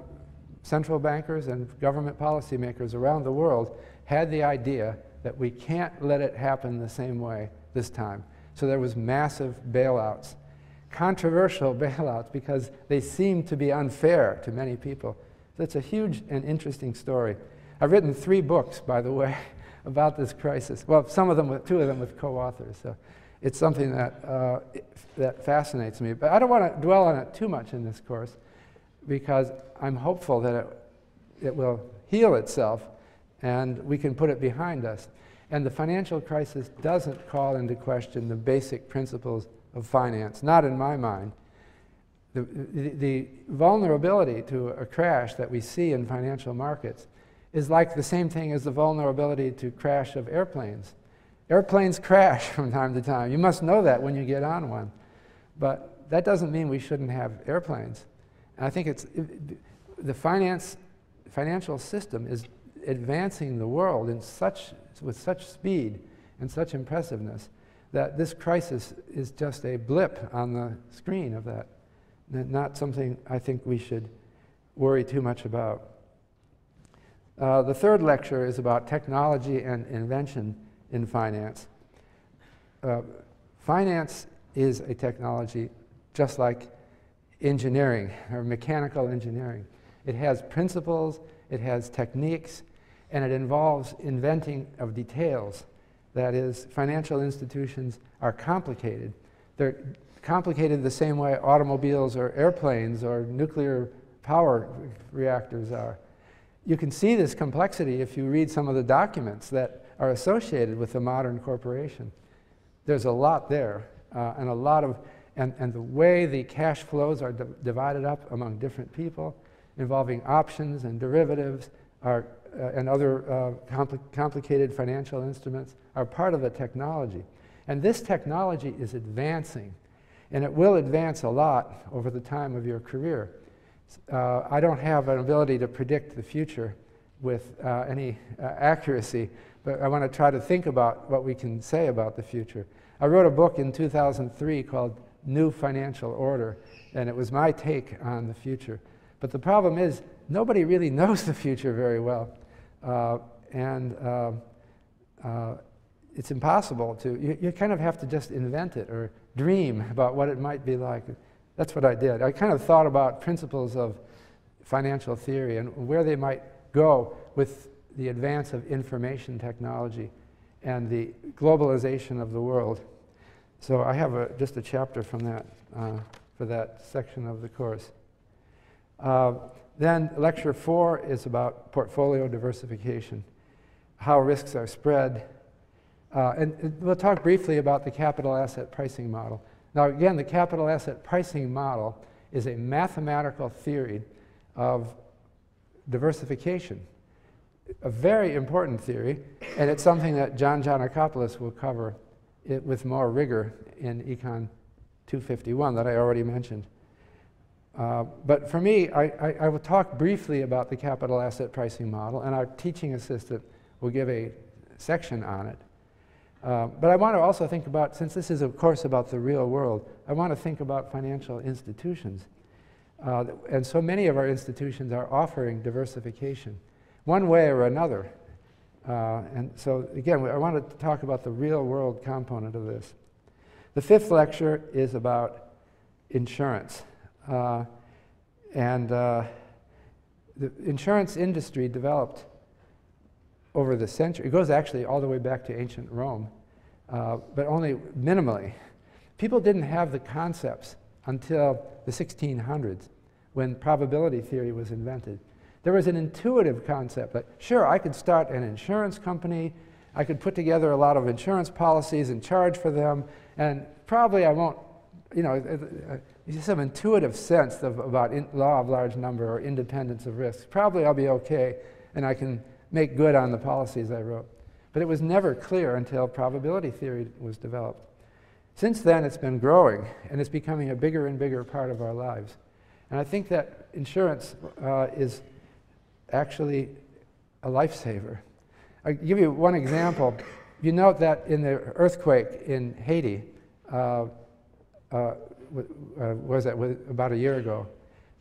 central bankers and government policymakers around the world had the idea that we can't let it happen the same way this time. So there was massive bailouts controversial bailouts because they seemed to be unfair to many people. It's a huge and interesting story. I've written three books, by the way, about this crisis. Well, some of them, with, two of them with co-authors. So it's something that, uh, that fascinates me. But I don't want to dwell on it too much in this course because I'm hopeful that it, it will heal itself and we can put it behind us. And the financial crisis doesn't call into question the basic principles of finance, not in my mind. The, the, the, vulnerability to a crash that we see in financial markets is like the same thing as the vulnerability to crash of airplanes. Airplanes crash from time to time. You must know that when you get on one. But that doesn't mean we shouldn't have airplanes. And I think it's it, the finance, financial system is advancing the world in such, with such speed and such impressiveness that this crisis is just a blip on the screen of that. Not something I think we should worry too much about. Uh, the third lecture is about technology and invention in finance. Uh, finance is a technology just like engineering or mechanical engineering. It has principles, it has techniques, and it involves inventing of details. That is, financial institutions are complicated. They're complicated the same way automobiles or airplanes or nuclear power reactors are. You can see this complexity if you read some of the documents that are associated with the modern corporation. There's a lot there, uh, and a lot of, and, and the way the cash flows are divided up among different people, involving options and derivatives, are uh, and other uh, compli complicated financial instruments are part of the technology. And this technology is advancing, and it will advance a lot over the time of your career. Uh, I don't have an ability to predict the future with uh, any uh, accuracy, but I want to try to think about what we can say about the future. I wrote a book in 2003 called New Financial Order, and it was my take on the future. But the problem is, nobody really knows the future very well. Uh, and uh, uh, it's impossible to, you, you, kind of have to just invent it or dream about what it might be like. That's what I did. I kind of thought about principles of financial theory and where they might go with the advance of information technology and the globalization of the world. So I have a, just a chapter from that, uh, for that section of the course. Uh, then lecture four is about portfolio diversification, how risks are spread. Uh, and we'll talk briefly about the capital asset pricing model. Now again, the capital asset pricing model is a mathematical theory of diversification. A very important theory, and it's something that John Geanakoplos will cover with more rigor in Econ 251 that I already mentioned. Uh, but for me, I, I, I, will talk briefly about the capital asset pricing model, and our teaching assistant will give a section on it. Uh, but I want to also think about, since this is, of course, about the real world, I want to think about financial institutions. Uh, and so many of our institutions are offering diversification, one way or another. Uh, and so, again, I want to talk about the real world component of this. The fifth lecture is about insurance. Uh, and uh, the insurance industry developed over the century. It goes actually all the way back to ancient Rome, uh, but only minimally. People didn't have the concepts until the 1600s when probability theory was invented. There was an intuitive concept that, sure, I could start an insurance company, I could put together a lot of insurance policies and charge for them, and probably I won't, you know, some intuitive sense of, about in, law of large number or independence of risk. Probably I'll be okay and I can make good on the policies I wrote. But it was never clear until probability theory was developed. Since then, it's been growing and it's becoming a bigger and bigger part of our lives. And I think that insurance uh, is actually a lifesaver. I'll give you one example. You note that in the earthquake in Haiti, uh, uh, uh, was that about a year ago,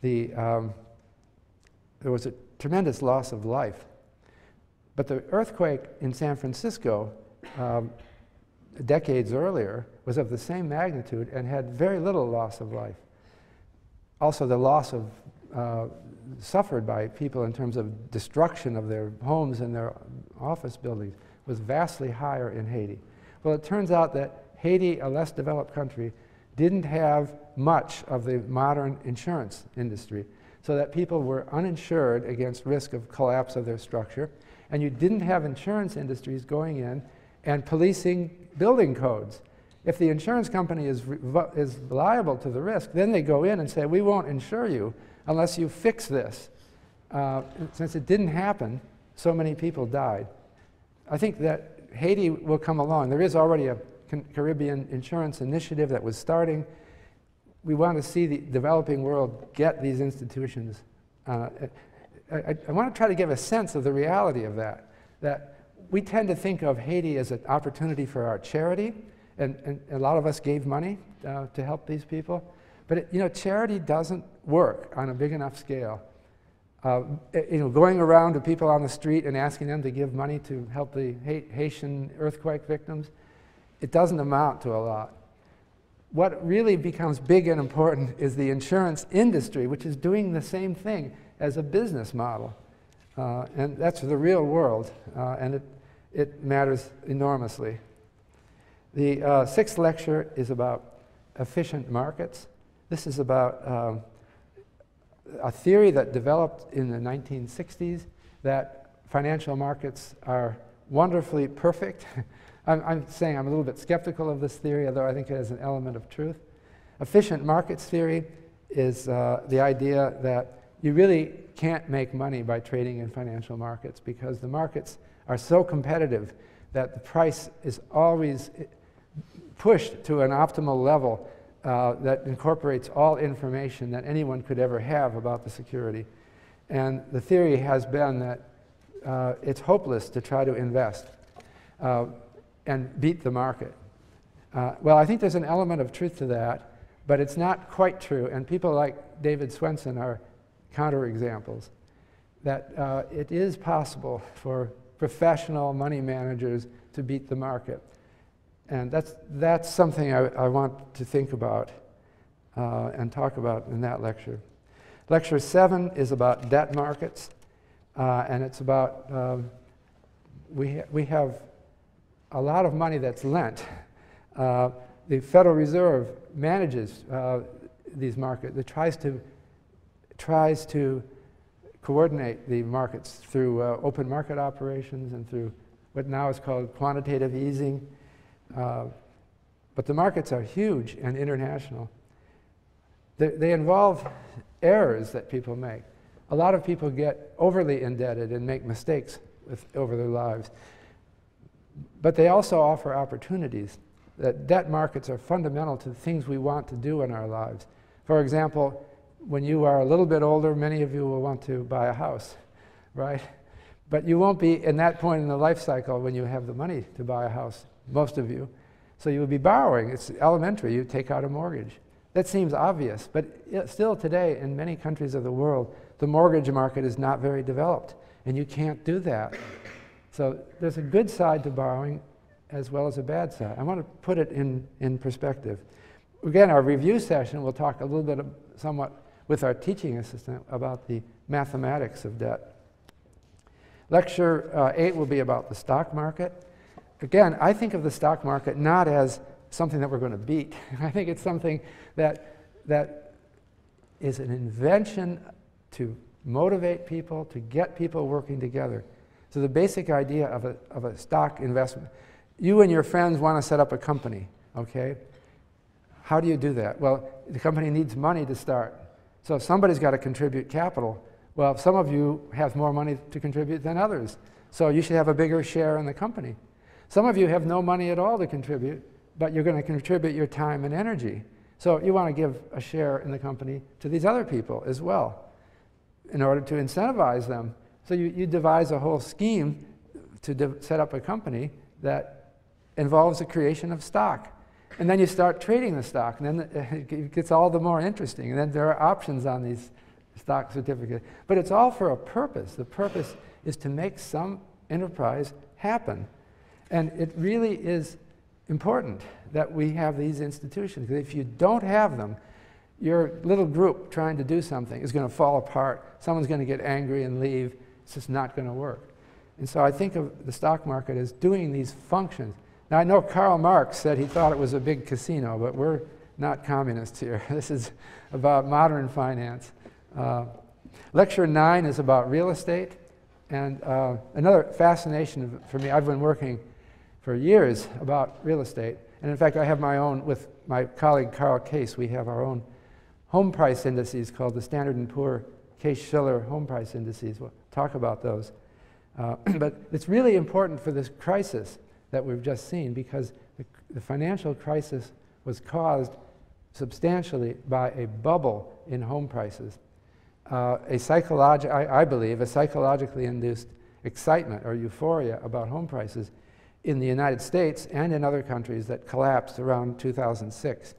the, um, there was a tremendous loss of life. But the earthquake in San Francisco um, decades earlier was of the same magnitude and had very little loss of life. Also, the loss of uh, suffered by people in terms of destruction of their homes and their office buildings was vastly higher in Haiti. Well, it turns out that Haiti, a less developed country, didn't have much of the modern insurance industry, so that people were uninsured against risk of collapse of their structure. and you didn't have insurance industries going in and policing building codes. If the insurance company is, is liable to the risk, then they go in and say, we won't insure you unless you fix this. Uh, since it didn't happen, so many people died. I think that Haiti will come along. There is already a Caribbean insurance initiative that was starting. We want to see the developing world get these institutions. Uh, I, I want to try to give a sense of the reality of that. That we tend to think of Haiti as an opportunity for our charity, and, and a lot of us gave money uh, to help these people. But it, you know, charity doesn't work on a big enough scale. Uh, you know, going around to people on the street and asking them to give money to help the Haitian earthquake victims, it doesn't amount to a lot. What really becomes big and important is the insurance industry, which is doing the same thing as a business model. Uh, and that's the real world, uh, and it, it matters enormously. The uh, sixth lecture is about efficient markets. This is about um, a theory that developed in the 1960s that financial markets are wonderfully perfect. I'm, I'm, saying I'm a little bit skeptical of this theory, although I think it has an element of truth. Efficient markets theory is uh, the idea that you really can't make money by trading in financial markets because the markets are so competitive that the price is always pushed to an optimal level uh, that incorporates all information that anyone could ever have about the security. And the theory has been that uh, it's hopeless to try to invest uh, and beat the market. Uh, well, I think there's an element of truth to that, but it's not quite true. And people like David Swensen are counterexamples that uh, it is possible for professional money managers to beat the market. And that's, that's something I, I want to think about uh, and talk about in that lecture. Lecture seven is about debt markets, uh, and it's about um, we, ha we have a lot of money that's lent. Uh, the Federal Reserve manages uh, these markets. It tries to, tries to coordinate the markets through uh, open market operations and through what now is called quantitative easing. Uh, but the markets are huge and international. They, they involve errors that people make. A lot of people get overly indebted and make mistakes with, over their lives. But they also offer opportunities. That debt markets are fundamental to the things we want to do in our lives. For example, when you are a little bit older, many of you will want to buy a house, right? But you won't be in that point in the life cycle when you have the money to buy a house most of you. So you would be borrowing. It's elementary. You take out a mortgage. That seems obvious, but still today, in many countries of the world, the mortgage market is not very developed, and you can't do that. So there's a good side to borrowing as well as a bad side. I want to put it in, in perspective. Again, our review session, we'll talk a little bit of, somewhat with our teaching assistant about the mathematics of debt. Lecture uh, 8 will be about the stock market again, I think of the stock market not as something that we're going to beat. I think it's something that, that is an invention to motivate people, to get people working together. So the basic idea of a, of a stock investment, you and your friends want to set up a company, okay? How do you do that? Well, the company needs money to start. So somebody's got to contribute capital. Well, some of you have more money to contribute than others. So you should have a bigger share in the company. Some of you have no money at all to contribute, but you're going to contribute your time and energy. So you want to give a share in the company to these other people as well in order to incentivize them. So you, you devise a whole scheme to set up a company that involves the creation of stock. And then you start trading the stock, and then it gets all the more interesting. And then there are options on these stock certificates. But it's all for a purpose. The purpose is to make some enterprise happen. And it really is important that we have these institutions. If you don't have them, your little group trying to do something is going to fall apart. Someone's going to get angry and leave. It's just not going to work. And so I think of the stock market as doing these functions. Now, I know Karl Marx said he thought it was a big casino, but we're not communists here. this is about modern finance. Uh, lecture nine is about real estate. And uh, another fascination for me, I've been working for years about real estate. And in fact, I have my own, with my colleague Karl Case, we have our own home price indices called the Standard & Poor Case-Shiller home price indices. We'll talk about those. Uh, but it's really important for this crisis that we've just seen because the, the financial crisis was caused substantially by a bubble in home prices. Uh, a psychologi- I, I believe, a psychologically induced excitement or euphoria about home prices in the United States and in other countries that collapsed around 2006.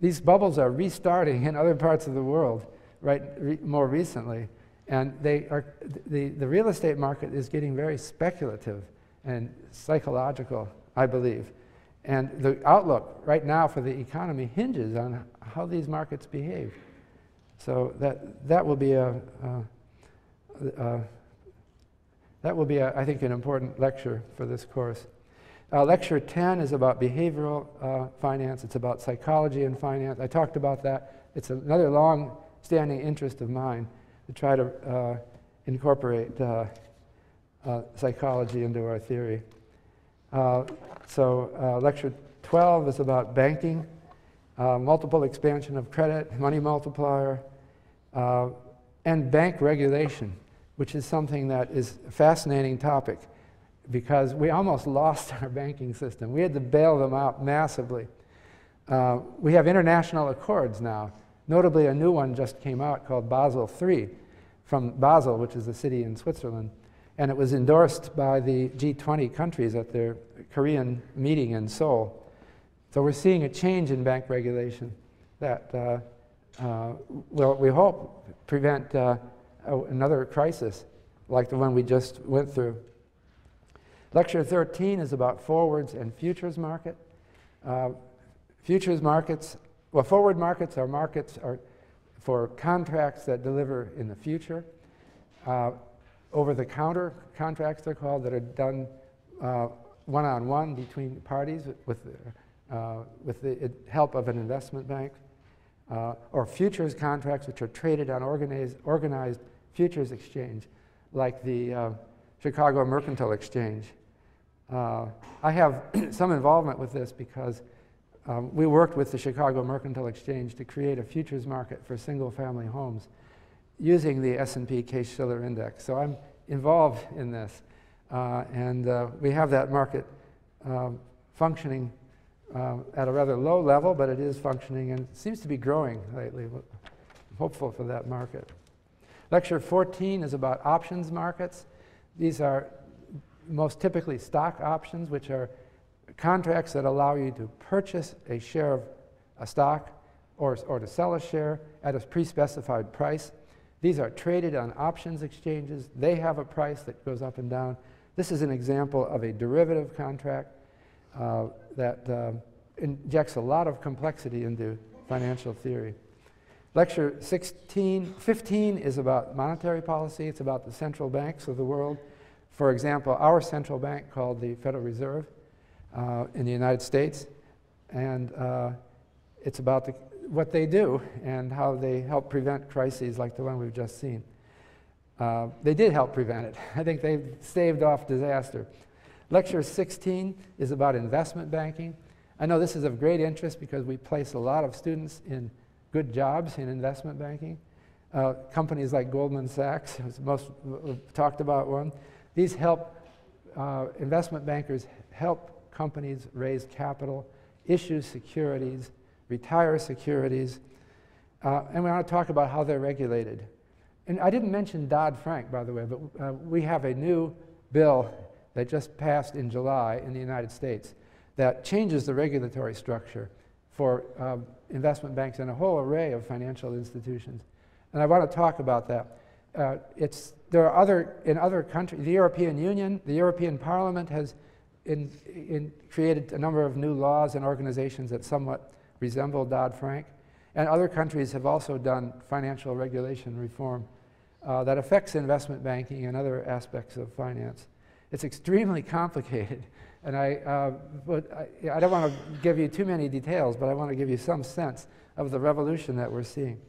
These bubbles are restarting in other parts of the world right re more recently, and they are, the, the real estate market is getting very speculative and psychological, I believe. And the outlook right now for the economy hinges on how these markets behave. So that, that will be a, uh, uh, that will be, a, I think, an important lecture for this course. Uh, lecture 10 is about behavioral uh, finance. It's about psychology and finance. I talked about that. It's another long-standing interest of mine to try to uh, incorporate uh, psychology into our theory. so lecture 12 is about banking, multiple expansion of credit, money multiplier, uh, and bank regulation, which is something that is a fascinating topic because we almost lost our banking system. We had to bail them out massively. Uh, we have international accords now. Notably, a new one just came out called Basel III from Basel, which is a city in Switzerland. And it was endorsed by the G20 countries at their Korean meeting in Seoul. So we're seeing a change in bank regulation that uh, uh, will, we hope, prevent uh, another crisis like the one we just went through. Lecture 13 is about forwards and futures market. Uh, futures markets, well, forward markets are markets are for contracts that deliver in the future. Uh, over-the-counter contracts, they're called, that are done uh, one-on-one between parties with, uh, with the help of an investment bank uh, or futures contracts which are traded on organized futures exchange, like the uh, Chicago Mercantile Exchange. Uh, I have some involvement with this because um, we worked with the Chicago Mercantile Exchange to create a futures market for single-family homes using the S&P Case-Shiller Index. So I'm involved in this, uh, and uh, we have that market um, functioning uh, at a rather low level, but it is functioning and seems to be growing lately. I'm hopeful for that market. Lecture 14 is about options markets. These are most typically stock options, which are contracts that allow you to purchase a share of a stock or, or to sell a share at a pre-specified price. These are traded on options exchanges. They have a price that goes up and down. This is an example of a derivative contract. Uh, that uh, injects a lot of complexity into financial theory. Lecture 16, 15 is about monetary policy. It's about the central banks of the world. For example, our central bank called the Federal Reserve uh, in the United States. And uh, it's about the, what they do and how they help prevent crises like the one we've just seen. Uh, they did help prevent it. I think they've staved off disaster. Lecture 16 is about investment banking. I know this is of great interest because we place a lot of students in good jobs in investment banking. Uh, companies like Goldman Sachs, who's most uh, talked about one, these help uh, investment bankers help companies raise capital, issue securities, retire securities, uh, and we want to talk about how they're regulated. And I didn't mention Dodd-Frank, by the way, but uh, we have a new bill that just passed in July in the United States that changes the regulatory structure for um, investment banks and a whole array of financial institutions. And I want to talk about that. Uh, it's, there are other, in other countries, the European Union, the European Parliament has in, in created a number of new laws and organizations that somewhat resemble Dodd-Frank. And other countries have also done financial regulation reform uh, that affects investment banking and other aspects of finance. It's extremely complicated. And I, uh, but I, I don't want to give you too many details, but I want to give you some sense of the revolution that we're seeing.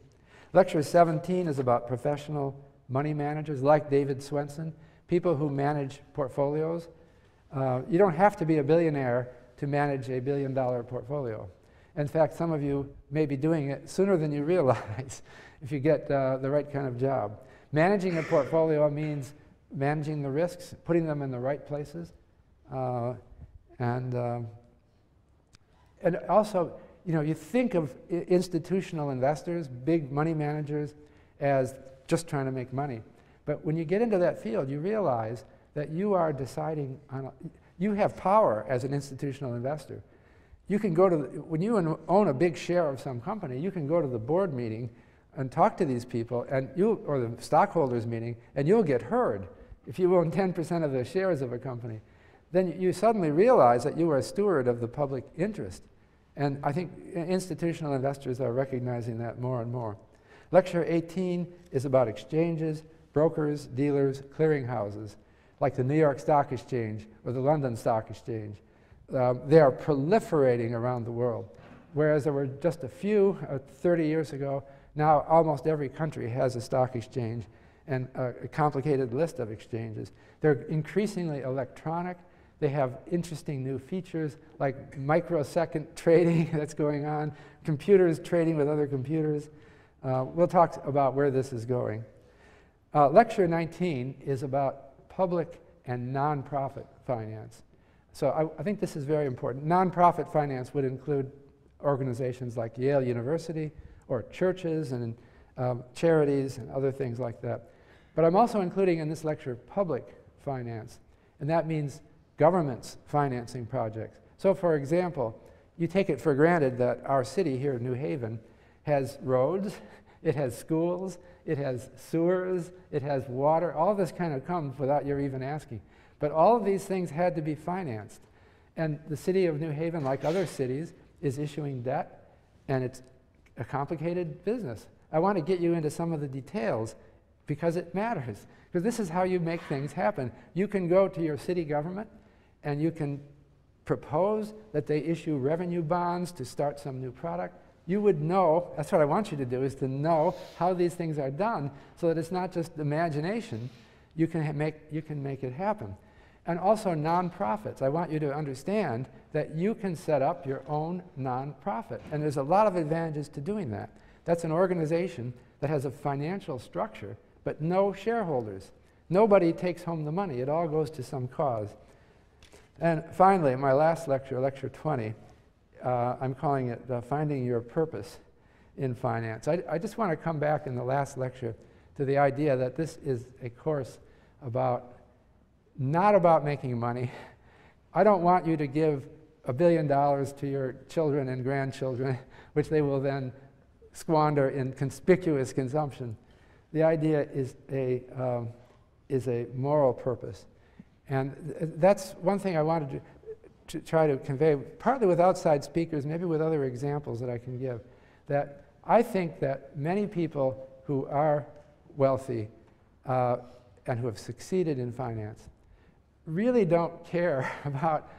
Lecture 17 is about professional money managers like David Swensen, people who manage portfolios. Uh, you don't have to be a billionaire to manage a billion dollar portfolio. In fact, some of you may be doing it sooner than you realize if you get uh, the right kind of job. Managing a portfolio means managing the risks, putting them in the right places, uh, and, um, and also, you know, you think of institutional investors, big money managers, as just trying to make money. But when you get into that field, you realize that you are deciding on, a, you have power as an institutional investor. You can go to, the, when you own a big share of some company, you can go to the board meeting and talk to these people, and you, or the stockholders meeting, and you'll get heard. If you own 10% of the shares of a company, then you suddenly realize that you are a steward of the public interest. And I think institutional investors are recognizing that more and more. Lecture 18 is about exchanges, brokers, dealers, clearinghouses, like the New York Stock Exchange or the London Stock Exchange. Um, they are proliferating around the world. Whereas there were just a few uh, 30 years ago, now almost every country has a stock exchange and a, a complicated list of exchanges. They're increasingly electronic. They have interesting new features like microsecond trading that's going on, computers trading with other computers. Uh, we'll talk about where this is going. Uh, lecture 19 is about public and nonprofit finance. So I, I, think this is very important. Nonprofit finance would include organizations like Yale University or churches and um, charities and other things like that. But I'm also including in this lecture public finance, and that means governments financing projects. So for example, you take it for granted that our city here in New Haven has roads, it has schools, it has sewers, it has water. All this kind of comes without your even asking. But all of these things had to be financed. And the city of New Haven, like other cities, is issuing debt, and it's a complicated business. I want to get you into some of the details because it matters. Because this is how you make things happen. You can go to your city government and you can propose that they issue revenue bonds to start some new product you would know, that's what I want you to do, is to know how these things are done so that it's not just imagination, you can, make, you can make it happen. And also nonprofits. I want you to understand that you can set up your own nonprofit. And there's a lot of advantages to doing that. That's an organization that has a financial structure, but no shareholders. Nobody takes home the money. It all goes to some cause. And finally, my last lecture, lecture 20, uh, I'm calling it Finding Your Purpose in Finance. I, I just want to come back in the last lecture to the idea that this is a course about, not about making money. I don't want you to give a billion dollars to your children and grandchildren, which they will then squander in conspicuous consumption. The idea is a, um, is a moral purpose. And th that's one thing I wanted to to try to convey, partly with outside speakers, maybe with other examples that I can give, that I think that many people who are wealthy uh, and who have succeeded in finance really don't care about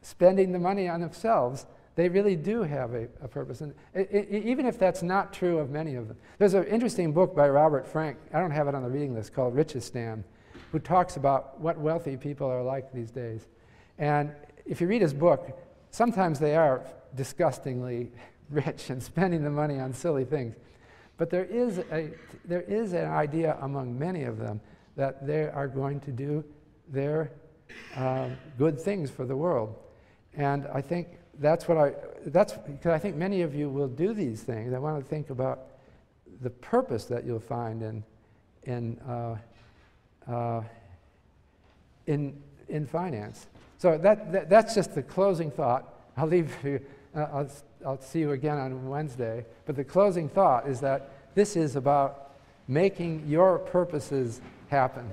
spending the money on themselves. They really do have a, a purpose. And even if that's not true of many of them. There's an interesting book by Robert Frank, I don't have it on the reading list, called Richistan, who talks about what wealthy people are like these days. And if you read his book, sometimes they are disgustingly rich and spending the money on silly things. But there is, a, there is an idea among many of them that they are going to do their um, good things for the world. And I think that's what I, that's because I think many of you will do these things. I want to think about the purpose that you'll find in, in, uh, uh, in, in finance. So that, that, that's just the closing thought. I'll leave you, uh, I'll, I'll see you again on Wednesday. But the closing thought is that this is about making your purposes happen.